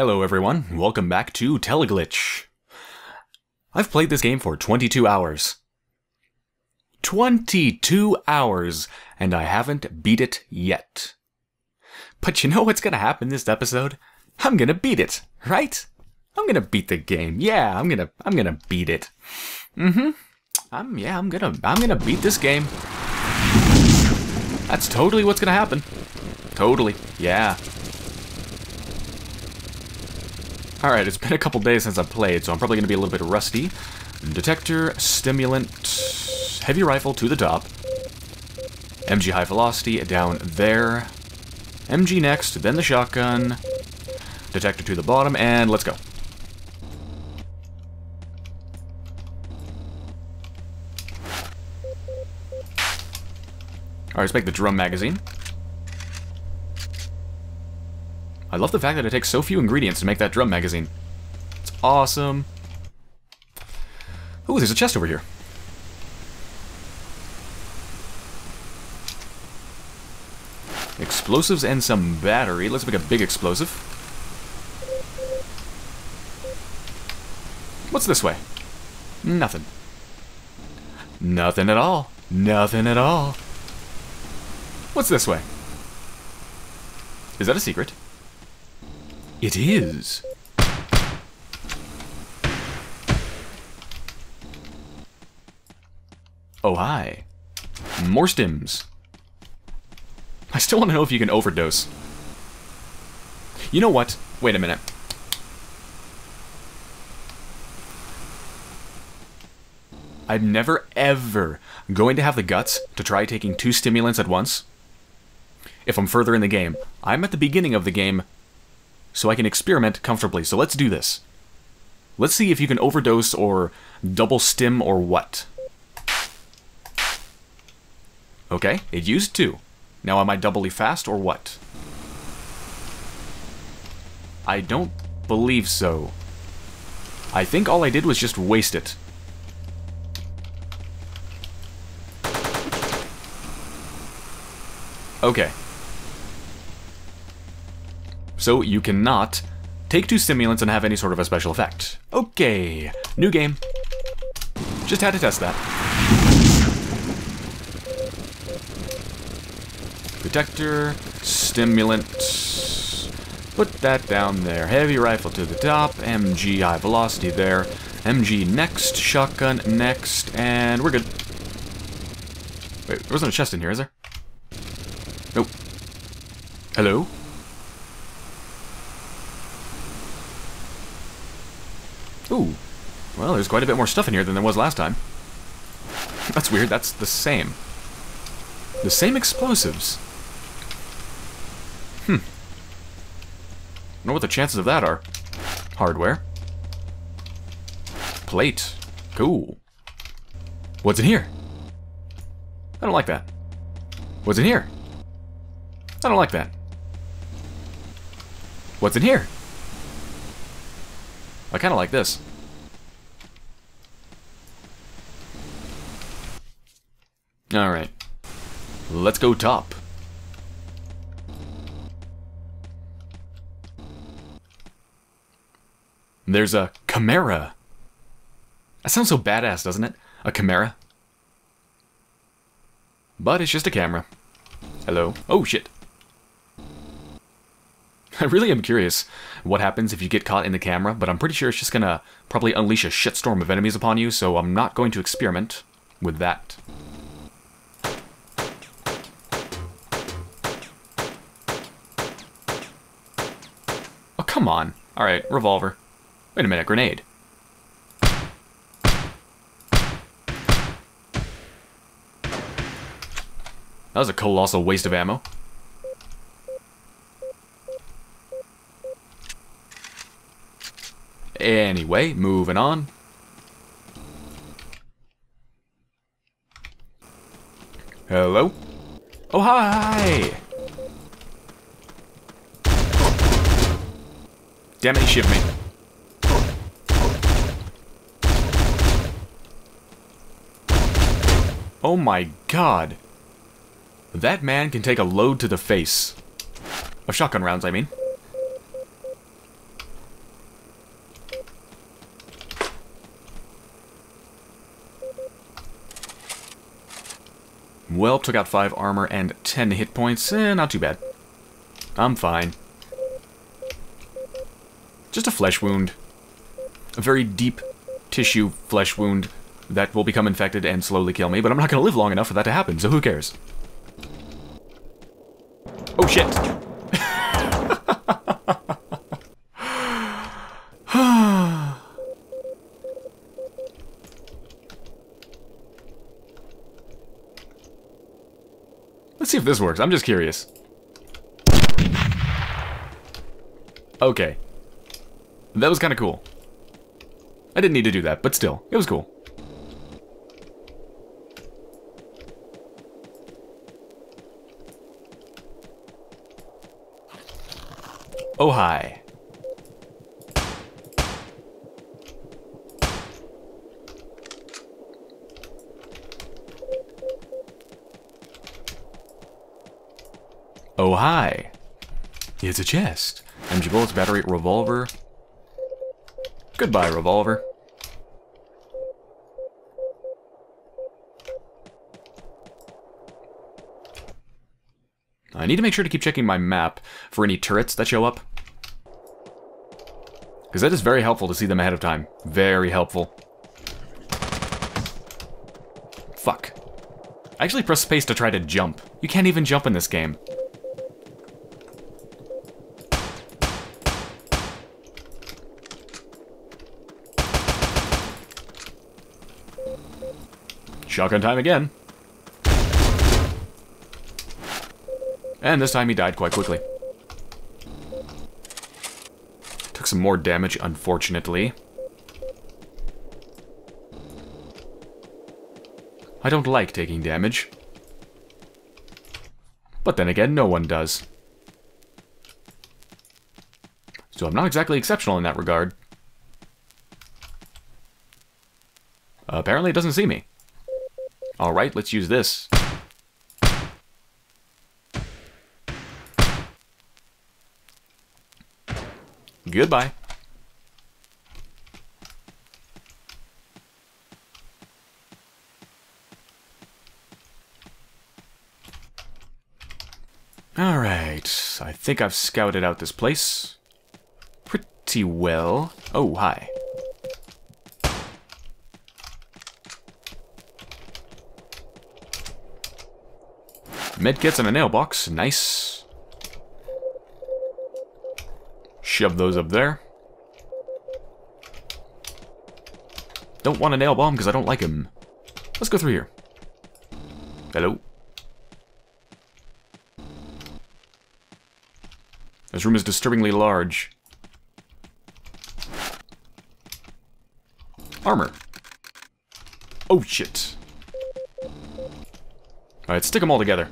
Hello everyone, welcome back to Teleglitch. I've played this game for 22 hours. 22 hours, and I haven't beat it yet. But you know what's gonna happen this episode? I'm gonna beat it, right? I'm gonna beat the game. Yeah, I'm gonna I'm gonna beat it. Mm-hmm. I'm yeah, I'm gonna I'm gonna beat this game. That's totally what's gonna happen. Totally. Yeah. Alright, it's been a couple days since I played, so I'm probably going to be a little bit rusty. Detector, stimulant, heavy rifle to the top. MG high velocity down there. MG next, then the shotgun. Detector to the bottom, and let's go. Alright, let's make the drum magazine. I love the fact that it takes so few ingredients to make that drum magazine. It's awesome. Ooh, there's a chest over here. Explosives and some battery. Let's make a big explosive. What's this way? Nothing. Nothing at all. Nothing at all. What's this way? Is that a secret? It is. Oh, hi. More stims. I still want to know if you can overdose. You know what? Wait a minute. I'm never, ever going to have the guts to try taking two stimulants at once. If I'm further in the game. I'm at the beginning of the game, so I can experiment comfortably. So let's do this. Let's see if you can overdose or double stim or what. Okay, it used to. Now am I doubly fast or what? I don't believe so. I think all I did was just waste it. Okay, so you cannot take two stimulants and have any sort of a special effect. Okay, new game. Just had to test that. Detector, stimulant, put that down there. Heavy rifle to the top, MG high velocity there. MG next, shotgun next, and we're good. Wait, there wasn't a chest in here, is there? Nope. Hello? Ooh. Well, there's quite a bit more stuff in here than there was last time. That's weird, that's the same. The same explosives. Hmm. I know what the chances of that are. Hardware. Plate. Cool. What's in here? I don't like that. What's in here? I don't like that. What's in here? I kind of like this. Alright. Let's go top. There's a Chimera. That sounds so badass, doesn't it? A Chimera. But it's just a camera. Hello. Oh, shit. I really am curious what happens if you get caught in the camera, but I'm pretty sure it's just gonna probably unleash a shitstorm of enemies upon you, so I'm not going to experiment with that. Oh, come on. Alright, revolver. Wait a minute, grenade. That was a colossal waste of ammo. Anyway, moving on. Hello? Oh, hi! Damn it, he shivved me. Oh my god. That man can take a load to the face. Of shotgun rounds, I mean. Well, took out 5 armor and 10 hit points. Eh, not too bad. I'm fine. Just a flesh wound. A very deep tissue flesh wound that will become infected and slowly kill me, but I'm not going to live long enough for that to happen, so who cares? Oh shit! If this works. I'm just curious. Okay. That was kind of cool. I didn't need to do that, but still, it was cool. Oh, hi. Oh, hi. It's a chest. MG bullets, battery, revolver. Goodbye, revolver. I need to make sure to keep checking my map for any turrets that show up. Because that is very helpful to see them ahead of time. Very helpful. Fuck. I actually pressed space to try to jump. You can't even jump in this game. Shotgun time again. And this time he died quite quickly. Took some more damage, unfortunately. I don't like taking damage. But then again, no one does. So I'm not exactly exceptional in that regard. apparently it doesn't see me. Alright, let's use this. Goodbye. Alright, I think I've scouted out this place pretty well. Oh, hi. Medkits and a nail box, nice. Shove those up there. Don't want a nail bomb because I don't like him. Let's go through here. Hello? This room is disturbingly large. Armor. Oh, shit. Alright, stick them all together.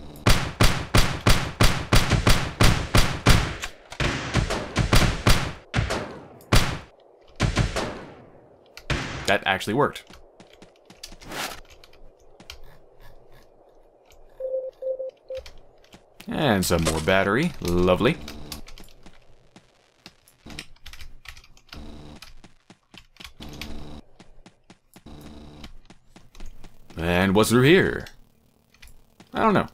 That actually worked. And some more battery. Lovely. And what's through here? I don't know.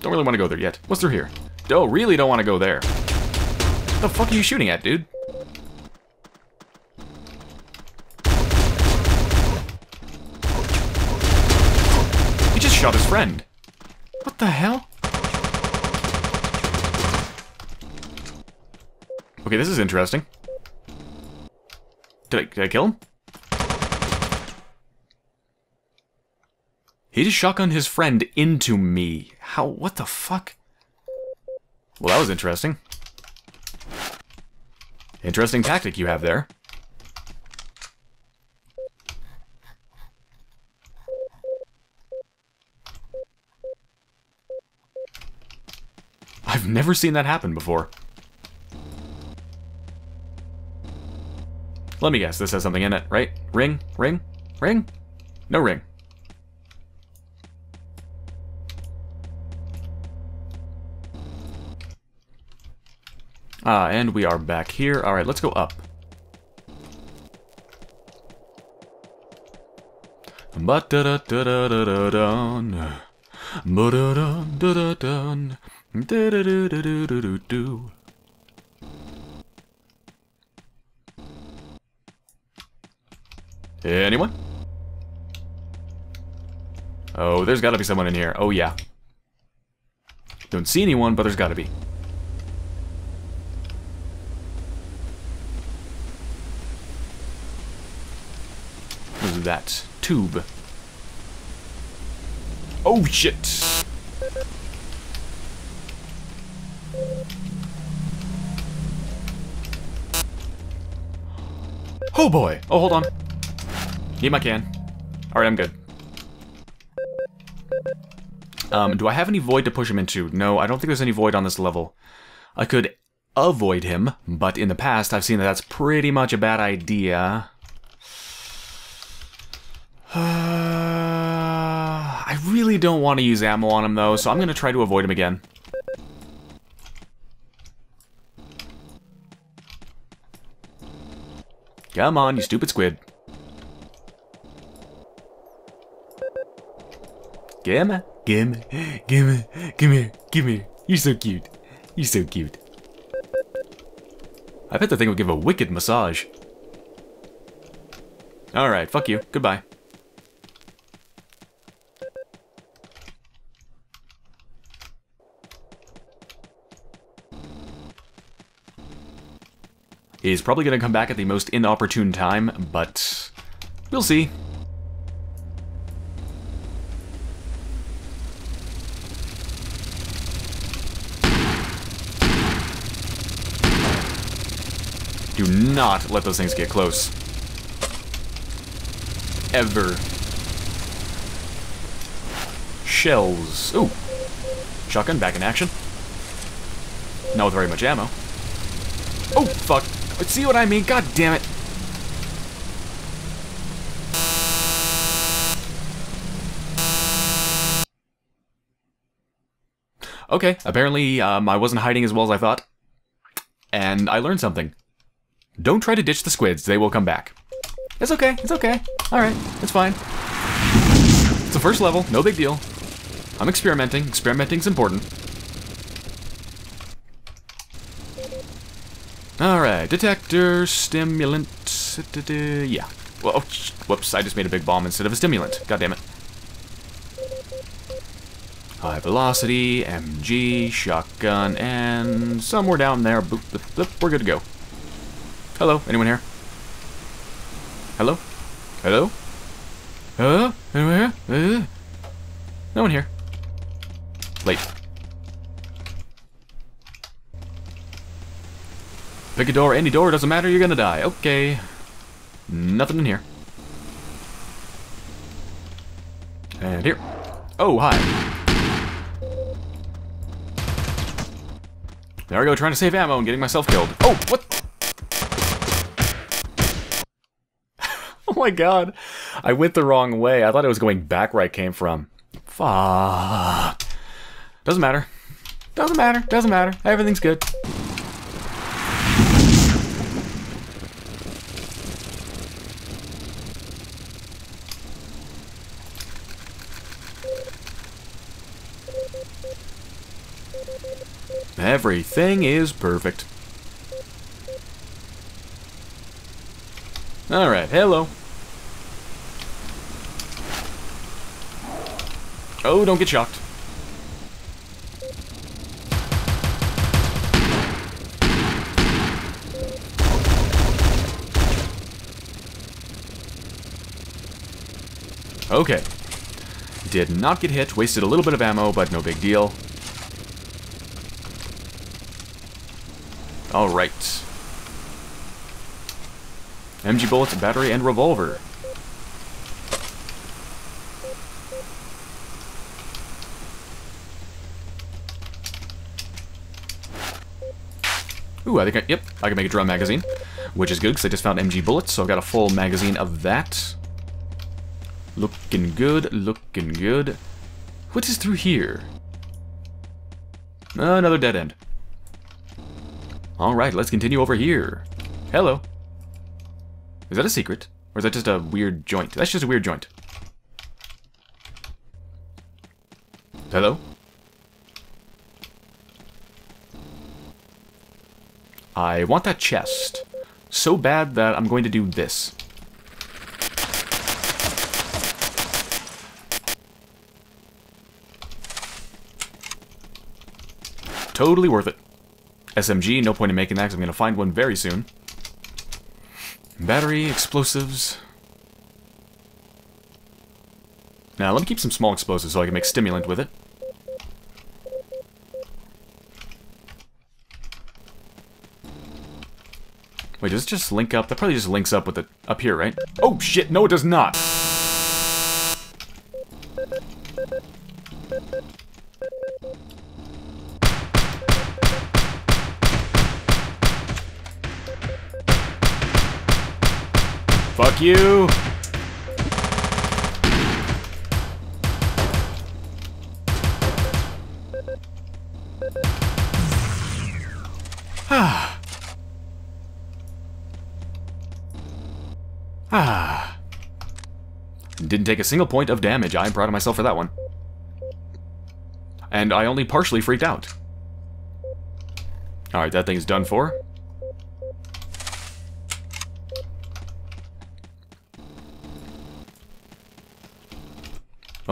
Don't really want to go there yet. What's through here? Oh, really don't want to go there. What the fuck are you shooting at, dude? Shot his friend. What the hell? Okay, this is interesting. Did I, did I kill him? He just shotgunned his friend into me. How, what the fuck? Well, that was interesting. Interesting tactic you have there. I've never seen that happen before. Let me guess, this has something in it, right? Ring? Ring? Ring? No ring. Ah, and we are back here. Alright, let's go up. But da da da da da da da Ba-da-dun, da-da-do-do-do-do-do. Anyone? Oh, there's gotta be someone in here. Oh, yeah. Don't see anyone, but there's gotta be. What is that? Tube. Oh, shit! Oh boy! Oh, hold on. Need my can. Alright, I'm good. Um, do I have any void to push him into? No, I don't think there's any void on this level. I could avoid him, but in the past I've seen that that's pretty much a bad idea. Uh, I really don't want to use ammo on him though, so I'm going to try to avoid him again. Come on, you stupid squid. Gimme, gimme, gimme, come here, come here. You're so cute. You're so cute. I bet the thing would give a wicked massage. Alright, fuck you. Goodbye. He's probably going to come back at the most inopportune time, but we'll see. Do not let those things get close. Ever. Shells. Ooh. Shotgun back in action. Not with very much ammo. Oh, fuck. See what I mean? God damn it. Okay, apparently um, I wasn't hiding as well as I thought. And I learned something. Don't try to ditch the squids, they will come back. It's okay, it's okay. Alright, it's fine. It's the first level, no big deal. I'm experimenting, experimenting's important. Alright, detector, stimulant, yeah. Well, oh, whoops, I just made a big bomb instead of a stimulant. God damn it. High velocity, MG, shotgun, and somewhere down there, boop, boop, boop, we're good to go. Hello, anyone here? Hello? Hello? Hello? Anyone here? Uh, no one here. Late. Pick a door, any door, doesn't matter, you're gonna die. Okay. Nothing in here. And here. Oh, hi. There I go, trying to save ammo and getting myself killed. Oh, what? Oh my god. I went the wrong way. I thought it was going back where I came from. Fuck. Doesn't matter. Doesn't matter. Doesn't matter. Everything's good. Everything is perfect. Alright, hello. Oh, don't get shocked. Okay. Did not get hit, wasted a little bit of ammo, but no big deal. Alright. MG bullets, battery, and revolver. Ooh, I think I, yep, I can make a drum magazine, which is good because I just found MG bullets, so I've got a full magazine of that. Looking good, looking good. What is through here? Another dead end. Alright, let's continue over here. Hello. Is that a secret? Or is that just a weird joint? That's just a weird joint. Hello? I want that chest. So bad that I'm going to do this. Totally worth it. SMG, no point in making that because I'm going to find one very soon. Battery, explosives. Now, let me keep some small explosives so I can make stimulant with it. Wait, does it just link up? That probably just links up with it up here, right? Oh, shit! No, it does not! Fuck you! Ah. Ah. Didn't take a single point of damage. I'm proud of myself for that one. And I only partially freaked out. Alright, that thing's done for.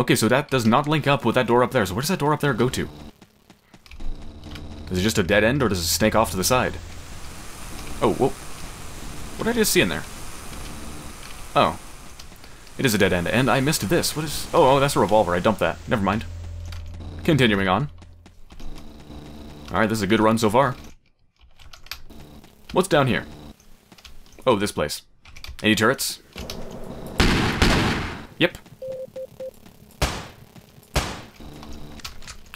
Okay, so that does not link up with that door up there. So where does that door up there go to? Is it just a dead end, or does it snake off to the side? Oh, whoa. What did I just see in there? Oh. It is a dead end, and I missed this. What is... Oh, oh, that's a revolver. I dumped that. Never mind. Continuing on. Alright, this is a good run so far. What's down here? Oh, this place. Any turrets? Yep.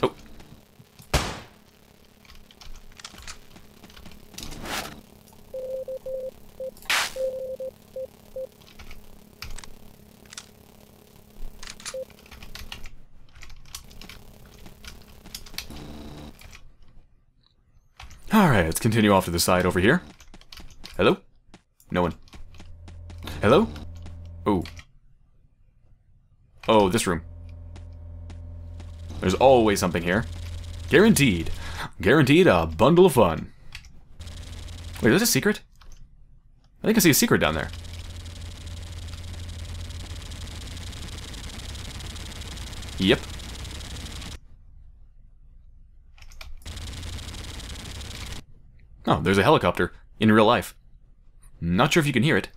Oh. Alright, let's continue off to the side over here. Hello? No one. Hello? Oh. Oh, this room. There's always something here. Guaranteed. Guaranteed a bundle of fun. Wait, is this a secret? I think I see a secret down there. Yep. Oh, there's a helicopter. In real life. Not sure if you can hear it.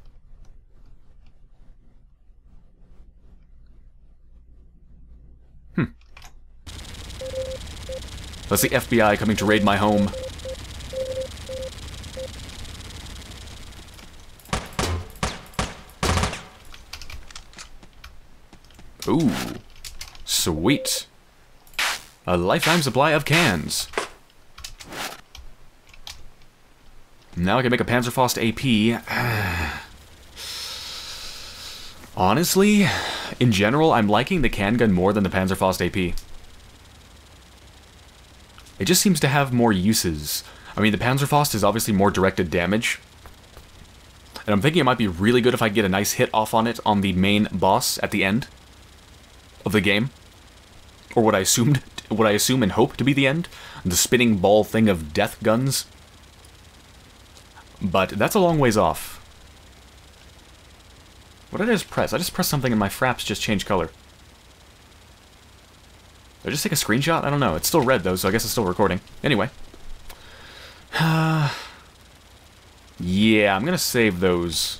Hmm. That's the FBI coming to raid my home. Ooh. Sweet. A lifetime supply of cans. Now I can make a Panzerfaust AP. Honestly, in general, I'm liking the can gun more than the Panzerfaust AP. It just seems to have more uses. I mean, the Panzerfaust is obviously more directed damage. And I'm thinking it might be really good if I get a nice hit off on it on the main boss at the end of the game. Or what I assumed, what I assume and hope to be the end. The spinning ball thing of death guns. But that's a long ways off. What did I just press? I just pressed something and my fraps just changed color. Did I just take a screenshot? I don't know. It's still red though, so I guess it's still recording. Anyway. yeah, I'm gonna save those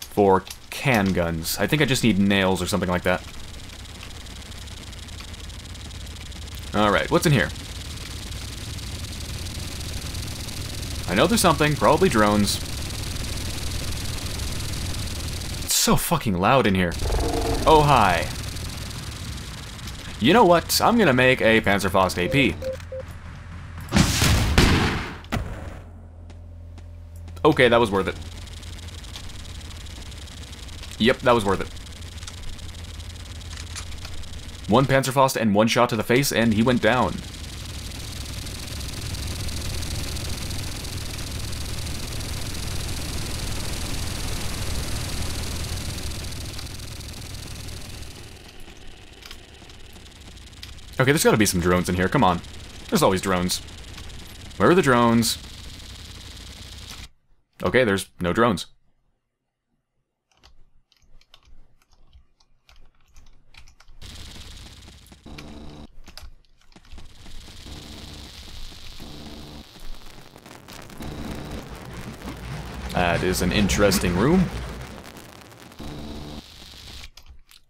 for can guns. I think I just need nails or something like that. Alright, what's in here? I know there's something, probably drones. It's so fucking loud in here. Oh, hi. You know what? I'm gonna make a Panzerfaust AP. Okay, that was worth it. Yep, that was worth it. One Panzerfaust and one shot to the face, and he went down. Okay, there's gotta be some drones in here. Come on. There's always drones. Where are the drones? Okay, there's no drones. That is an interesting room.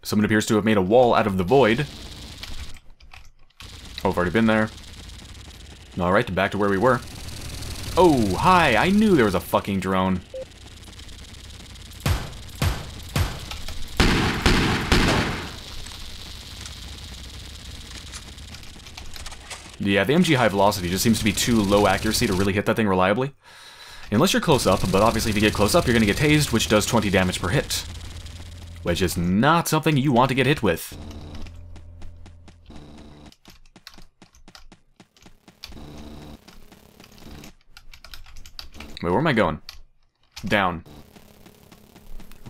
Someone appears to have made a wall out of the void. I've already been there. Alright, back to where we were. Oh, hi! I knew there was a fucking drone. Yeah, the MG high velocity just seems to be too low accuracy to really hit that thing reliably. Unless you're close up, but obviously if you get close up, you're going to get tased, which does 20 damage per hit. Which is not something you want to get hit with. Wait, where am I going? Down.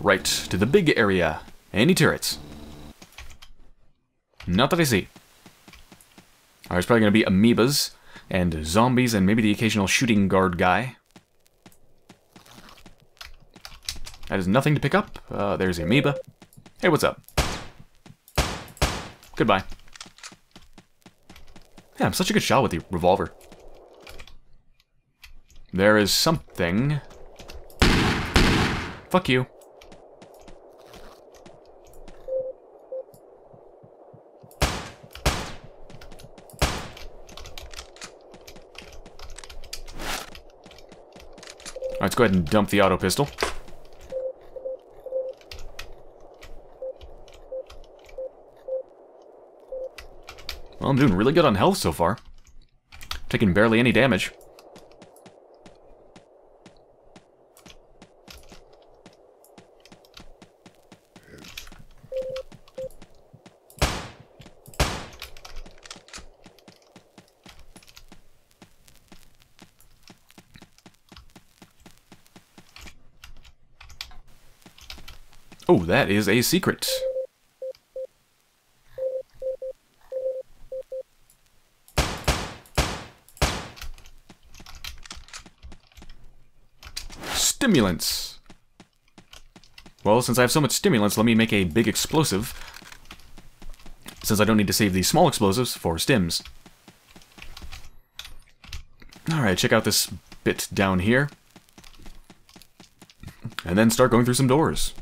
Right, to the big area. Any turrets? Not that I see. Alright, it's probably going to be amoebas, and zombies, and maybe the occasional shooting guard guy. That is nothing to pick up. Uh, there's the amoeba. Hey, what's up? Goodbye. Yeah, I'm such a good shot with the revolver. There is something. Fuck you. let's go ahead and dump the auto pistol. Well, I'm doing really good on health so far. Taking barely any damage. Oh, that is a secret. Stimulants. Well, since I have so much stimulants, let me make a big explosive. Since I don't need to save these small explosives for stims. Alright, check out this bit down here. And then start going through some doors.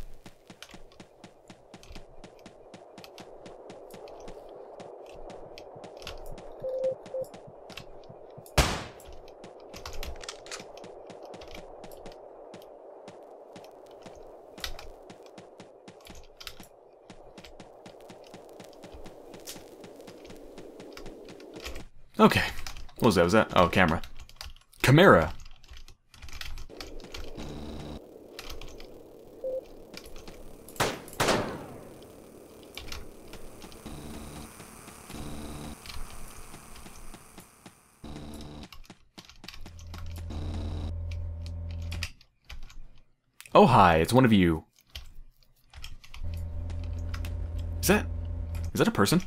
Was that? Was that? Oh, camera. Chimera. Oh, hi, it's one of you. Is that... Is that a person?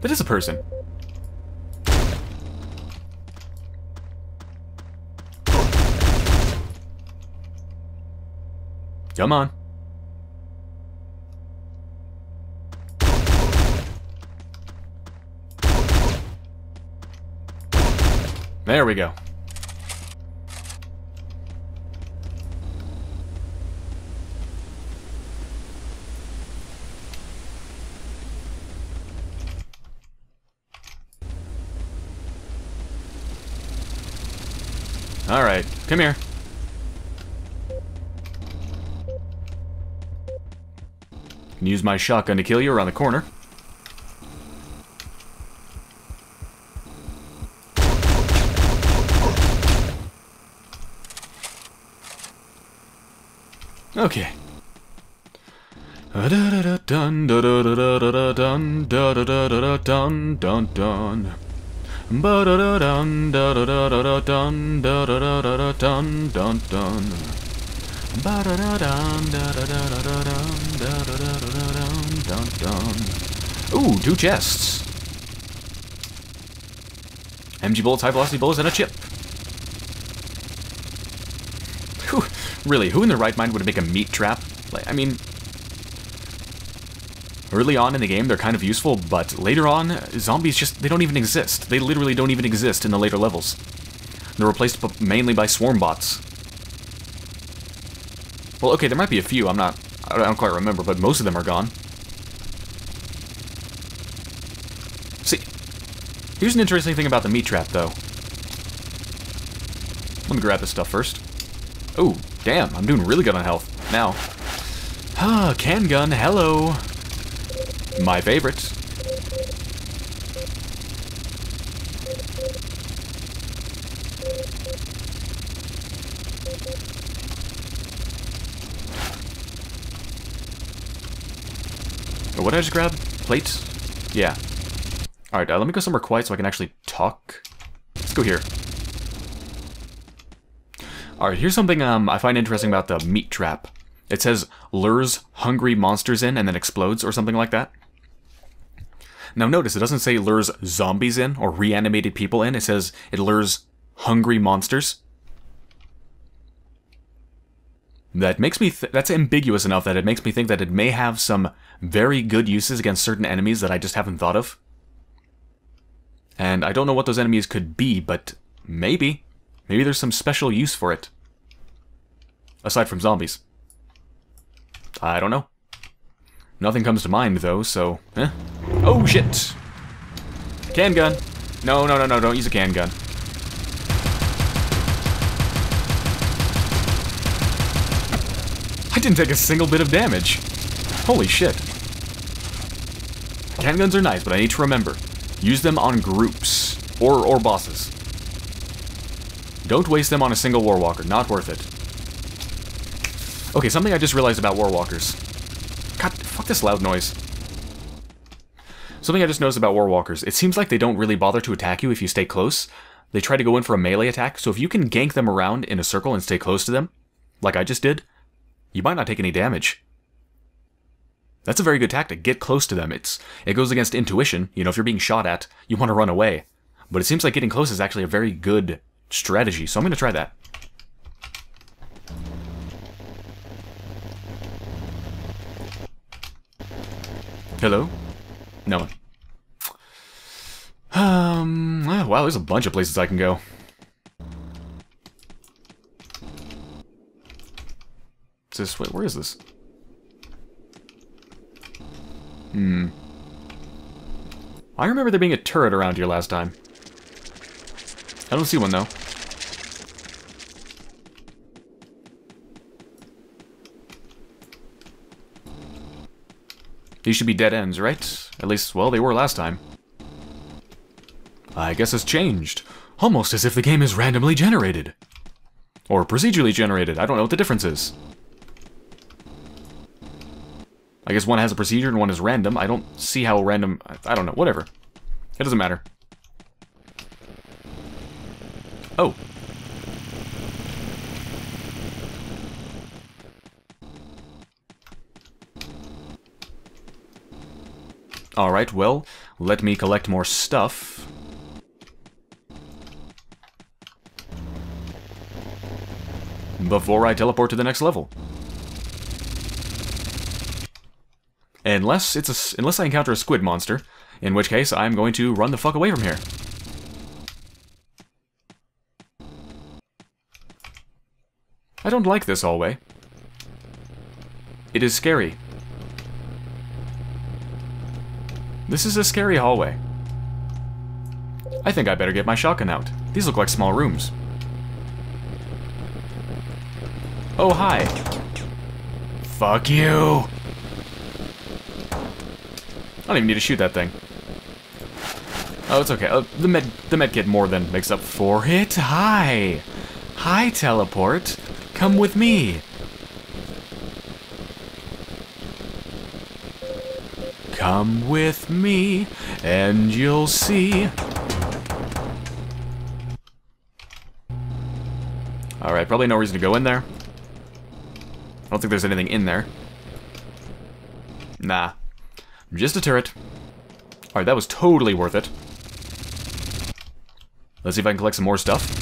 That is a person. Come on. There we go. Alright, come here. Can use my shotgun to kill you around the corner. Okay. Dun dun dun dun dun dun dun dun dun dun dun dun Ooh, two chests. MG bullets, high velocity bullets, and a chip. Whew, really, who in their right mind would make a meat trap? Like, I mean, early on in the game they're kind of useful, but later on, zombies just, they don't even exist. They literally don't even exist in the later levels. They're replaced mainly by swarm bots. Well, okay, there might be a few, I'm not, I don't quite remember, but most of them are gone. See, here's an interesting thing about the meat trap, though. Let me grab this stuff first. Oh, damn, I'm doing really good on health now. Ah, can gun, hello. My favorite. I just grab? Plates? Yeah. Alright, uh, let me go somewhere quiet so I can actually talk. Let's go here. Alright, here's something um, I find interesting about the meat trap. It says, lures hungry monsters in and then explodes or something like that. Now notice, it doesn't say lures zombies in or reanimated people in. It says it lures hungry monsters. That makes me, that's ambiguous enough that it makes me think that it may have some very good uses against certain enemies that I just haven't thought of. And I don't know what those enemies could be, but maybe. Maybe there's some special use for it. Aside from zombies. I don't know. Nothing comes to mind, though, so... Eh. Oh, shit! Can gun! No, no, no, no, don't use a can gun. I didn't take a single bit of damage. Holy shit. Can guns are nice, but I need to remember. Use them on groups. Or, or bosses. Don't waste them on a single Warwalker. Not worth it. Okay, something I just realized about Warwalkers. God, fuck this loud noise. Something I just noticed about Warwalkers. It seems like they don't really bother to attack you if you stay close. They try to go in for a melee attack, so if you can gank them around in a circle and stay close to them, like I just did, you might not take any damage. That's a very good tactic. Get close to them. It's It goes against intuition. You know, if you're being shot at, you want to run away. But it seems like getting close is actually a very good strategy, so I'm going to try that. Hello? No one. Um, wow, there's a bunch of places I can go. This, wait, where is this? Hmm. I remember there being a turret around here last time. I don't see one, though. These should be dead ends, right? At least, well, they were last time. I guess it's changed. Almost as if the game is randomly generated. Or procedurally generated, I don't know what the difference is. I guess one has a procedure and one is random. I don't see how random... I don't know, whatever. It doesn't matter. Oh. Alright, well, let me collect more stuff. Before I teleport to the next level. Unless it's a, unless I encounter a squid monster, in which case I'm going to run the fuck away from here. I don't like this hallway. It is scary. This is a scary hallway. I think I better get my shotgun out. These look like small rooms. Oh, hi. Fuck you! I don't even need to shoot that thing. Oh, it's okay. Uh, the med the medkit more than makes up for it. Hi! Hi, teleport. Come with me. Come with me, and you'll see. Alright, probably no reason to go in there. I don't think there's anything in there. Nah. Just a turret. Alright, that was totally worth it. Let's see if I can collect some more stuff.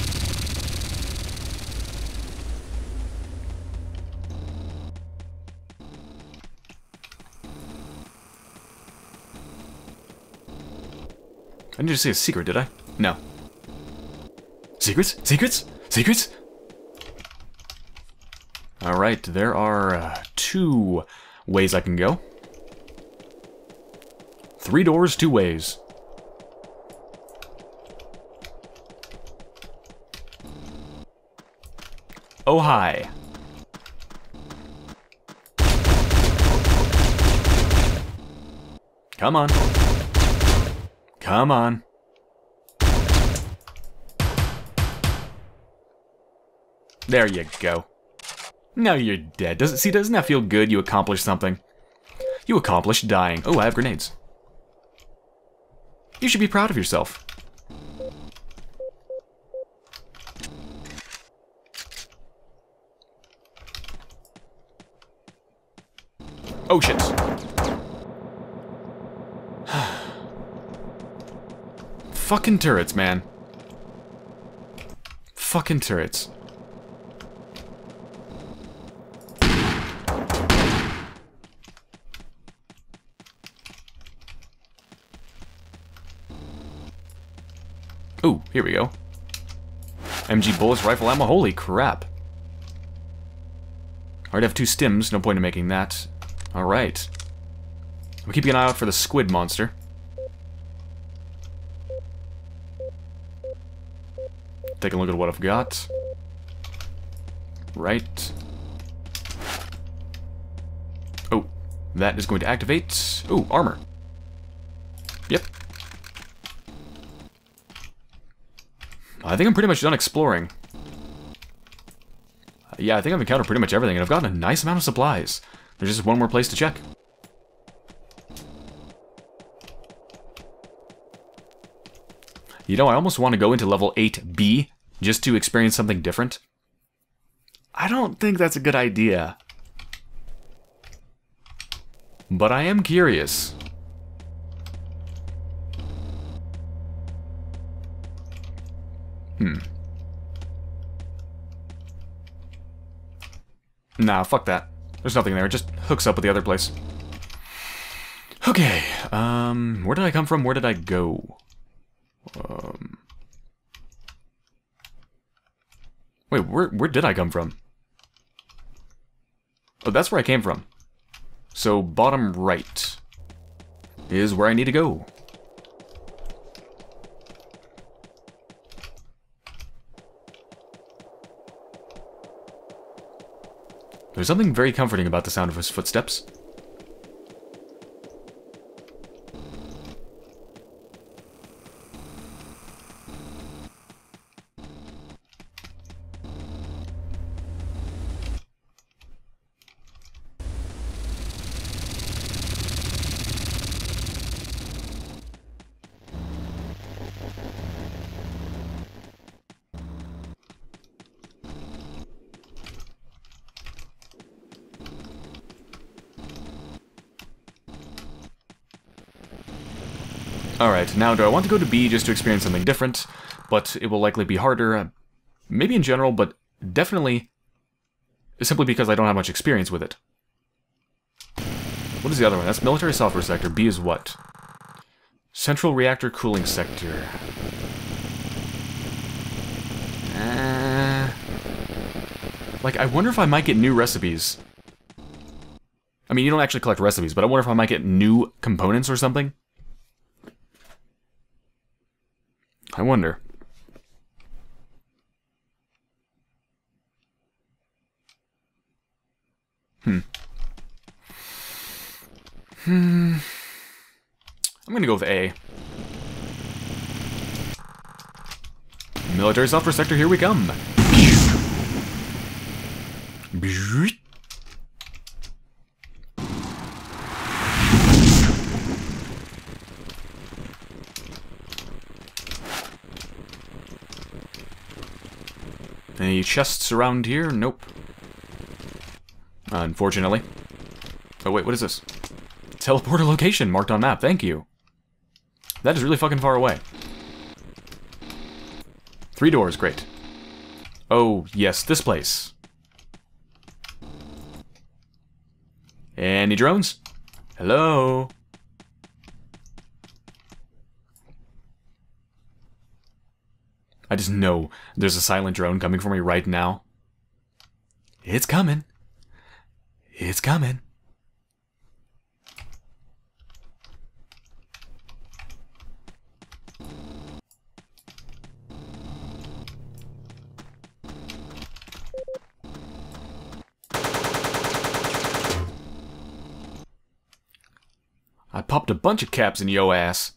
I need to see a secret, did I? No. Secrets? Secrets? Secrets? Alright, there are uh, two ways I can go. Three doors, two ways. Oh, hi. Come on. Come on. There you go. Now you're dead. Does it see? Doesn't that feel good? You accomplished something. You accomplished dying. Oh, I have grenades. You should be proud of yourself. Oh shit. Fucking turrets, man. Fucking turrets. Ooh, here we go. MG bullets, rifle ammo, holy crap. Already have two stims, no point in making that. Alright. I'm keeping an eye out for the squid monster. Take a look at what I've got. Right. Oh, that is going to activate. Oh, armor. Yep, I think I'm pretty much done exploring. Uh, yeah, I think I've encountered pretty much everything, and I've gotten a nice amount of supplies. There's just one more place to check. You know, I almost want to go into level 8B just to experience something different. I don't think that's a good idea. But I am curious. Hmm. Nah, fuck that. There's nothing there. It just hooks up with the other place. Okay, um, where did I come from? Where did I go? Um, wait, where, where did I come from? Oh, that's where I came from. So, bottom right is where I need to go. There's something very comforting about the sound of his footsteps. Alright, now do I want to go to B just to experience something different, but it will likely be harder, uh, maybe in general, but definitely simply because I don't have much experience with it. What is the other one? That's military software sector. B is what? Central reactor cooling sector. Uh, like, I wonder if I might get new recipes. I mean, you don't actually collect recipes, but I wonder if I might get new components or something. I wonder. Hmm. Hmm. I'm gonna go with A. Military software sector, here we come. Any chests around here? Nope. Unfortunately. Oh wait, what is this? Teleporter location marked on map, thank you. That is really fucking far away. Three doors, great. Oh, yes, this place. Any drones? Hello? I just know there's a silent drone coming for me right now. It's coming. It's coming. I popped a bunch of caps in yo ass.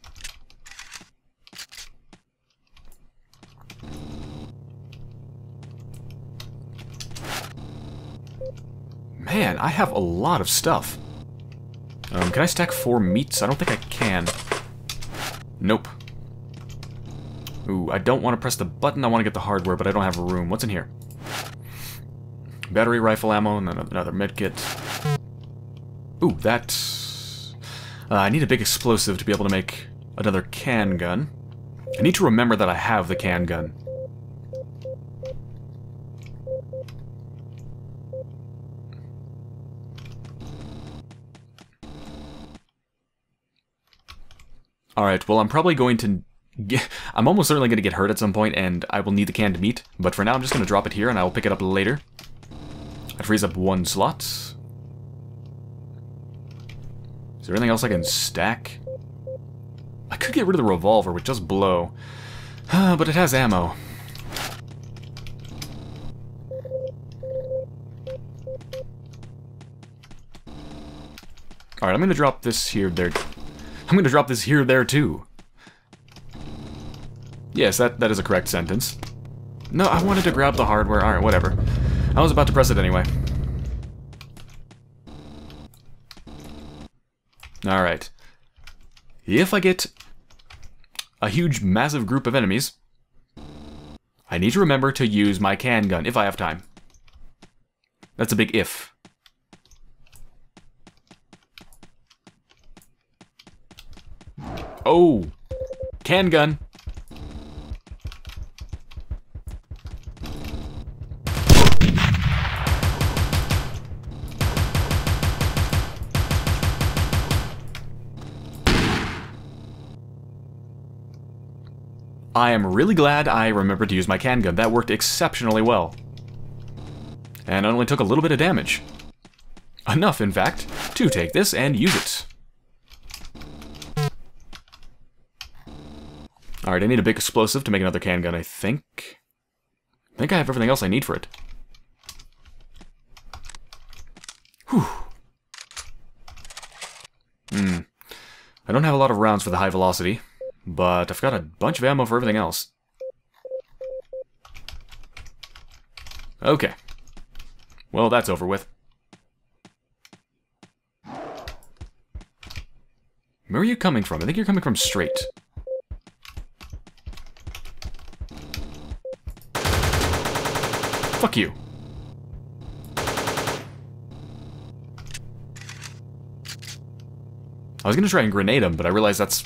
Man, I have a lot of stuff. Um, can I stack four meats? I don't think I can. Nope. Ooh, I don't want to press the button. I want to get the hardware, but I don't have room. What's in here? Battery rifle ammo, and another medkit. Ooh, that... Uh, I need a big explosive to be able to make another can gun. I need to remember that I have the can gun. Alright, well I'm probably going to... Get, I'm almost certainly going to get hurt at some point, and I will need the canned meat. But for now, I'm just going to drop it here, and I will pick it up later. That frees up one slot. Is there anything else I can stack? I could get rid of the revolver with just blow. but it has ammo. Alright, I'm going to drop this here, there. I'm to drop this here, there, too. Yes, that, that is a correct sentence. No, I wanted to grab the hardware. Alright, whatever. I was about to press it anyway. Alright. If I get a huge, massive group of enemies, I need to remember to use my can gun if I have time. That's a big if. Oh! Can gun! I am really glad I remembered to use my can gun. That worked exceptionally well. And it only took a little bit of damage. Enough, in fact, to take this and use it. Alright, I need a big explosive to make another can gun, I think. I think I have everything else I need for it. Whew. Hmm. I don't have a lot of rounds for the high velocity. But I've got a bunch of ammo for everything else. Okay. Well, that's over with. Where are you coming from? I think you're coming from straight. Fuck you. I was gonna try and grenade him, but I realized that's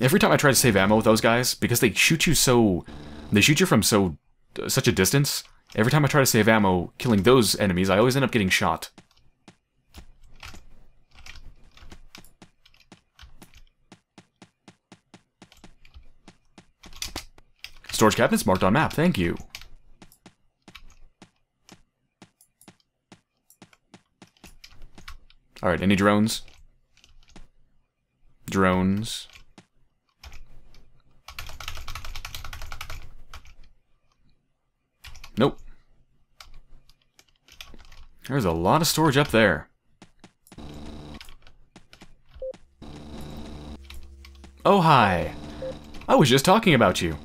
Every time I try to save ammo with those guys, because they shoot you so... They shoot you from so... such a distance, every time I try to save ammo killing those enemies, I always end up getting shot. Storage cabinets marked on map, thank you. Alright, any drones? Drones. Nope. There's a lot of storage up there. Oh, hi. I was just talking about you.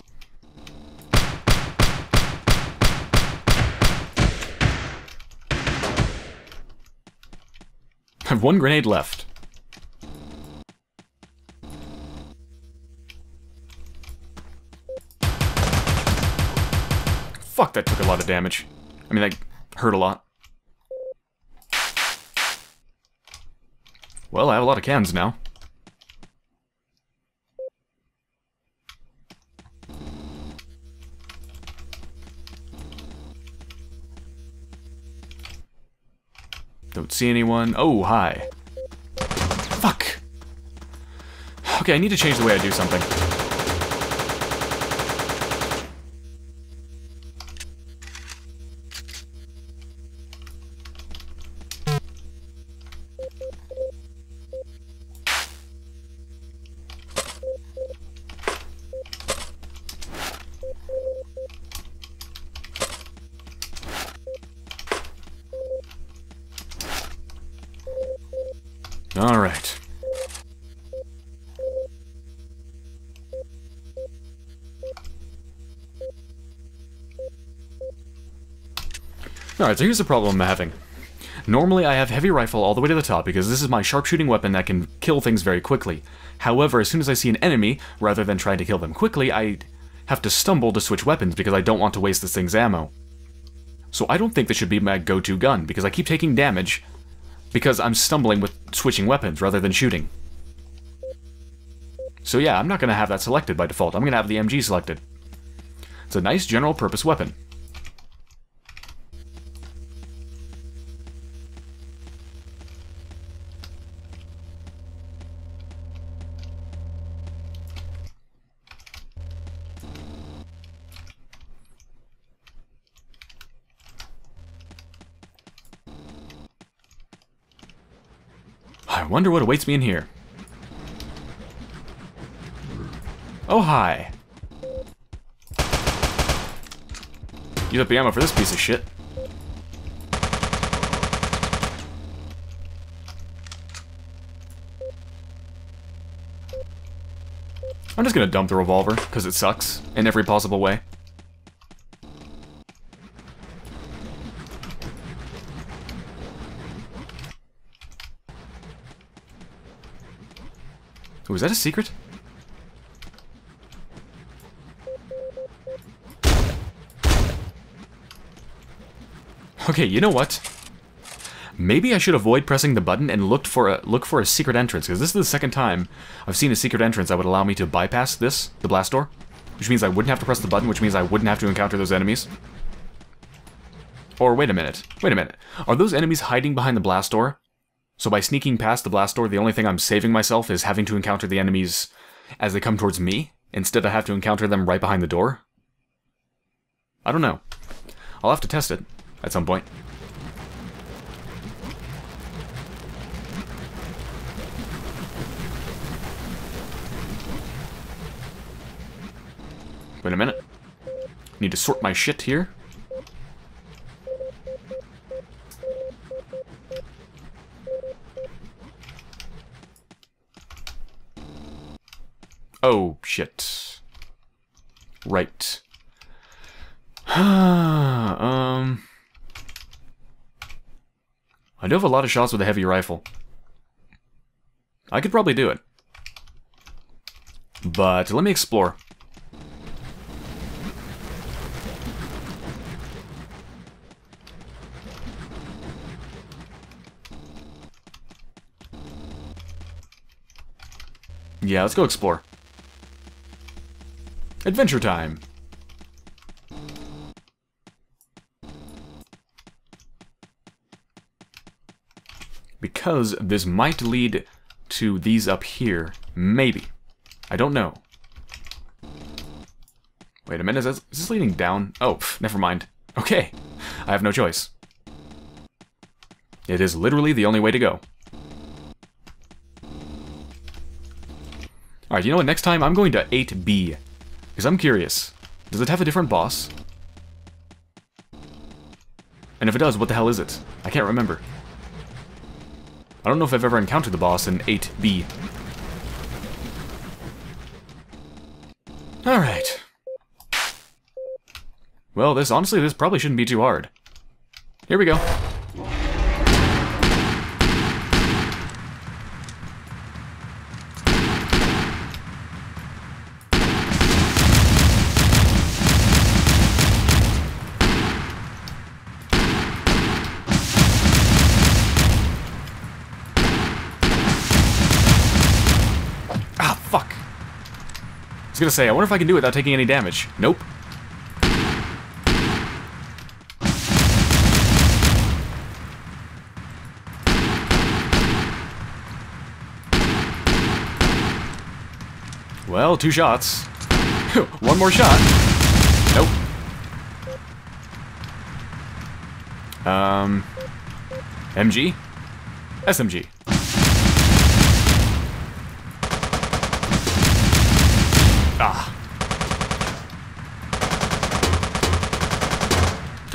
I have one grenade left. Fuck, that took a lot of damage. I mean, that hurt a lot. Well, I have a lot of cans now. See anyone. Oh, hi. Fuck! Okay, I need to change the way I do something. All right. Alright, so here's the problem I'm having. Normally I have heavy rifle all the way to the top because this is my sharpshooting weapon that can kill things very quickly. However, as soon as I see an enemy, rather than trying to kill them quickly, I have to stumble to switch weapons because I don't want to waste this thing's ammo. So I don't think this should be my go-to gun because I keep taking damage because I'm stumbling with switching weapons rather than shooting. So yeah, I'm not going to have that selected by default. I'm going to have the MG selected. It's a nice general purpose weapon. I wonder what awaits me in here. Oh, hi. Use up the ammo for this piece of shit. I'm just gonna dump the revolver, because it sucks, in every possible way. Is that a secret? Okay, you know what? Maybe I should avoid pressing the button and looked for a look for a secret entrance, because this is the second time I've seen a secret entrance that would allow me to bypass this, the blast door. Which means I wouldn't have to press the button, which means I wouldn't have to encounter those enemies. Or wait a minute. Wait a minute. Are those enemies hiding behind the blast door? So by sneaking past the blast door, the only thing I'm saving myself is having to encounter the enemies as they come towards me? Instead I have to encounter them right behind the door? I don't know. I'll have to test it at some point. Wait a minute. Need to sort my shit here. Oh, shit. Right. um... I do have a lot of shots with a heavy rifle. I could probably do it. But let me explore. Yeah, let's go explore. Adventure time! Because this might lead to these up here. Maybe. I don't know. Wait a minute, is this, is this leading down? Oh, pff, never mind. Okay, I have no choice. It is literally the only way to go. Alright, you know what? Next time I'm going to 8B. Because I'm curious. Does it have a different boss? And if it does, what the hell is it? I can't remember. I don't know if I've ever encountered the boss in 8B. Alright. Well, this honestly, this probably shouldn't be too hard. Here we go. was gonna say, I wonder if I can do it without taking any damage. Nope. Well, two shots. One more shot. Nope. Um... MG? SMG.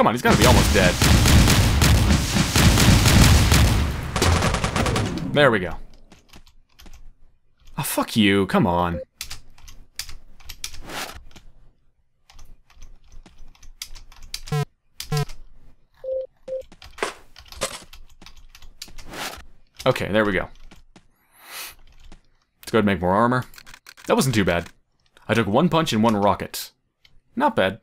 Come on, he's gotta be almost dead. There we go. Oh, fuck you, come on. Okay, there we go. Let's go ahead and make more armor. That wasn't too bad. I took one punch and one rocket. Not bad.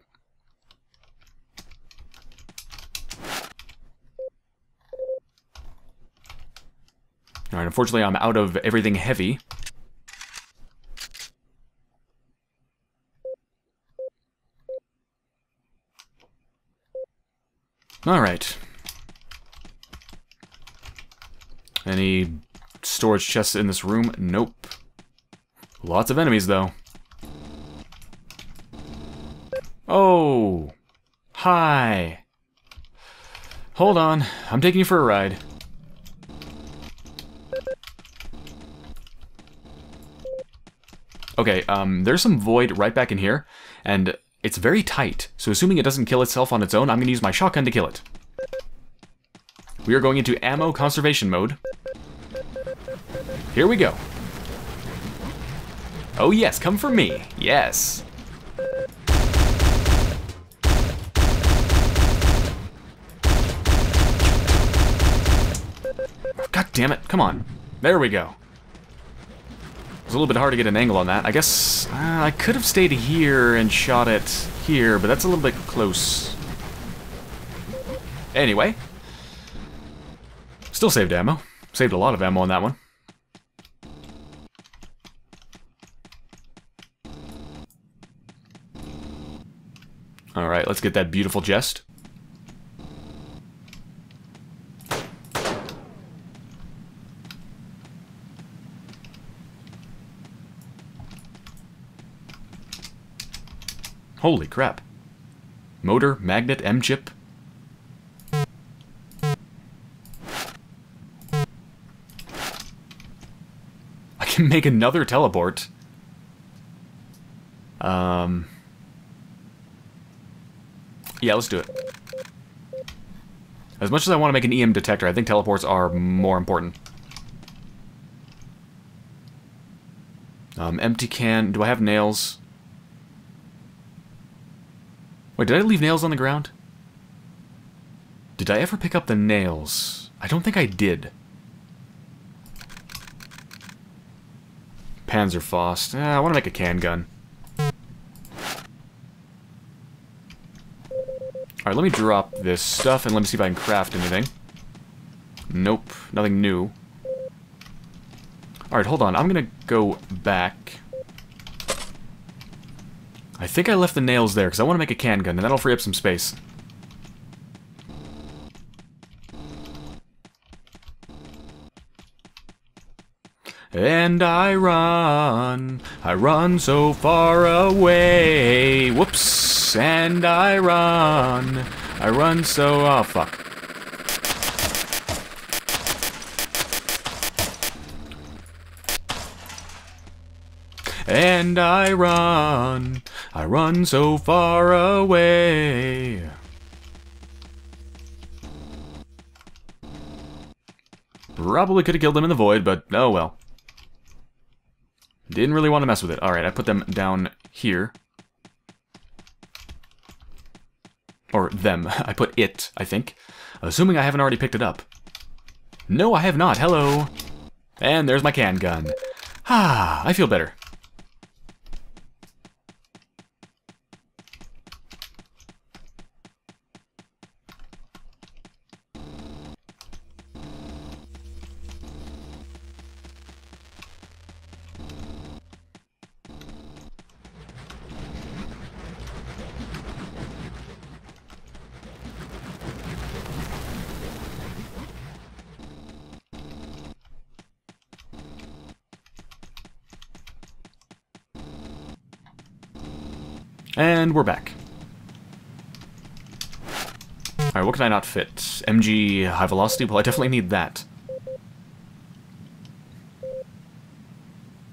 Alright, unfortunately I'm out of everything heavy. Alright. Any storage chests in this room? Nope. Lots of enemies, though. Oh! Hi! Hold on, I'm taking you for a ride. Okay, um, there's some void right back in here, and it's very tight, so assuming it doesn't kill itself on its own, I'm gonna use my shotgun to kill it. We are going into ammo conservation mode. Here we go. Oh yes, come for me. Yes. God damn it, come on. There we go. It's a little bit hard to get an angle on that. I guess uh, I could have stayed here and shot it here, but that's a little bit close. Anyway. Still saved ammo. Saved a lot of ammo on that one. Alright, let's get that beautiful jest. Holy crap. Motor, magnet, M-chip. I can make another teleport. Um... Yeah, let's do it. As much as I want to make an EM detector, I think teleports are more important. Um, empty can. Do I have nails? Wait, did I leave nails on the ground? Did I ever pick up the nails? I don't think I did. Panzerfaust. Eh, I want to make a can gun. Alright, let me drop this stuff and let me see if I can craft anything. Nope, nothing new. Alright, hold on. I'm gonna go back. I think I left the nails there, because I want to make a can gun, and that'll free up some space. And I run, I run so far away. Whoops, and I run, I run so... Oh, fuck. And I run, I run so far away. Probably could have killed them in the void, but oh well. Didn't really want to mess with it. Alright, I put them down here. Or them. I put it, I think. Assuming I haven't already picked it up. No, I have not. Hello. And there's my can gun. Ah, I feel better. We're back. Alright, what can I not fit? MG high velocity? Well, I definitely need that.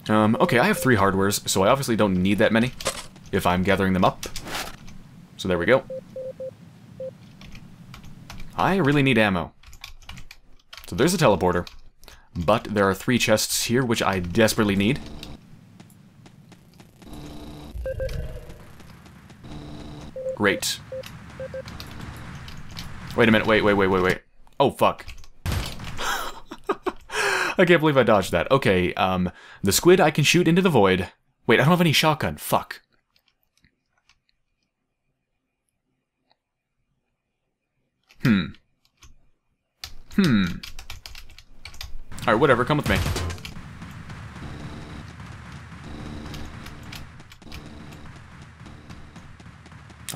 Um, okay, I have three hardwares, so I obviously don't need that many if I'm gathering them up. So there we go. I really need ammo. So there's a teleporter. But there are three chests here, which I desperately need. Great. Wait a minute, wait, wait, wait, wait, wait. Oh, fuck. I can't believe I dodged that. Okay, um, the squid I can shoot into the void. Wait, I don't have any shotgun. Fuck. Hmm. Hmm. Alright, whatever, come with me.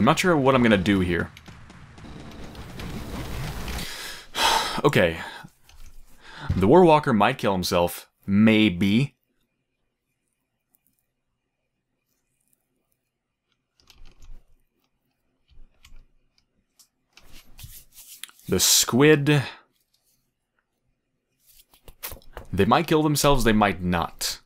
I'm not sure what I'm gonna do here. okay. The Warwalker might kill himself. Maybe. The squid... They might kill themselves, they might not.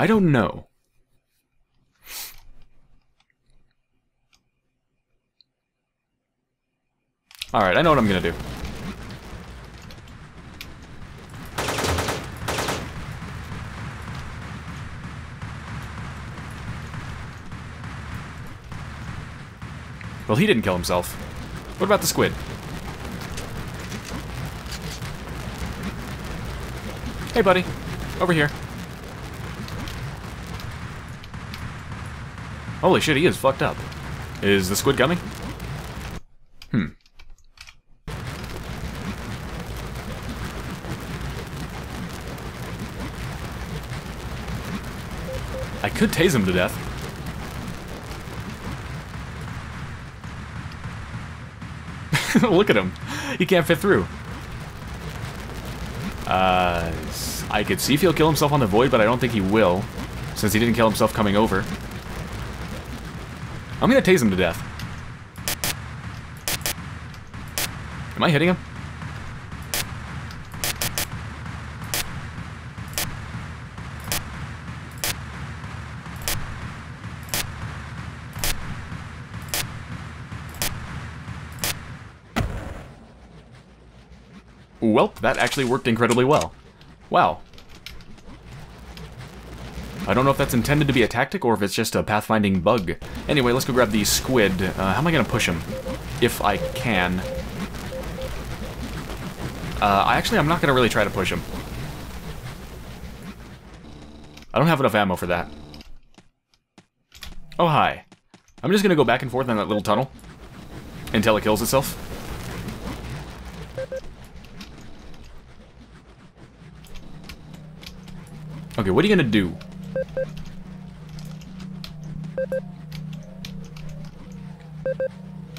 I don't know. Alright, I know what I'm gonna do. Well, he didn't kill himself. What about the squid? Hey, buddy. Over here. Holy shit, he is fucked up. Is the squid coming? Hmm. I could tase him to death. Look at him. He can't fit through. Uh, I could see if he'll kill himself on the void, but I don't think he will, since he didn't kill himself coming over. I'm gonna tase him to death. Am I hitting him? Well, that actually worked incredibly well. Wow. I don't know if that's intended to be a tactic or if it's just a pathfinding bug. Anyway, let's go grab the squid. Uh, how am I going to push him? If I can. Uh, I actually, I'm not going to really try to push him. I don't have enough ammo for that. Oh, hi. I'm just going to go back and forth in that little tunnel until it kills itself. Okay, what are you gonna do?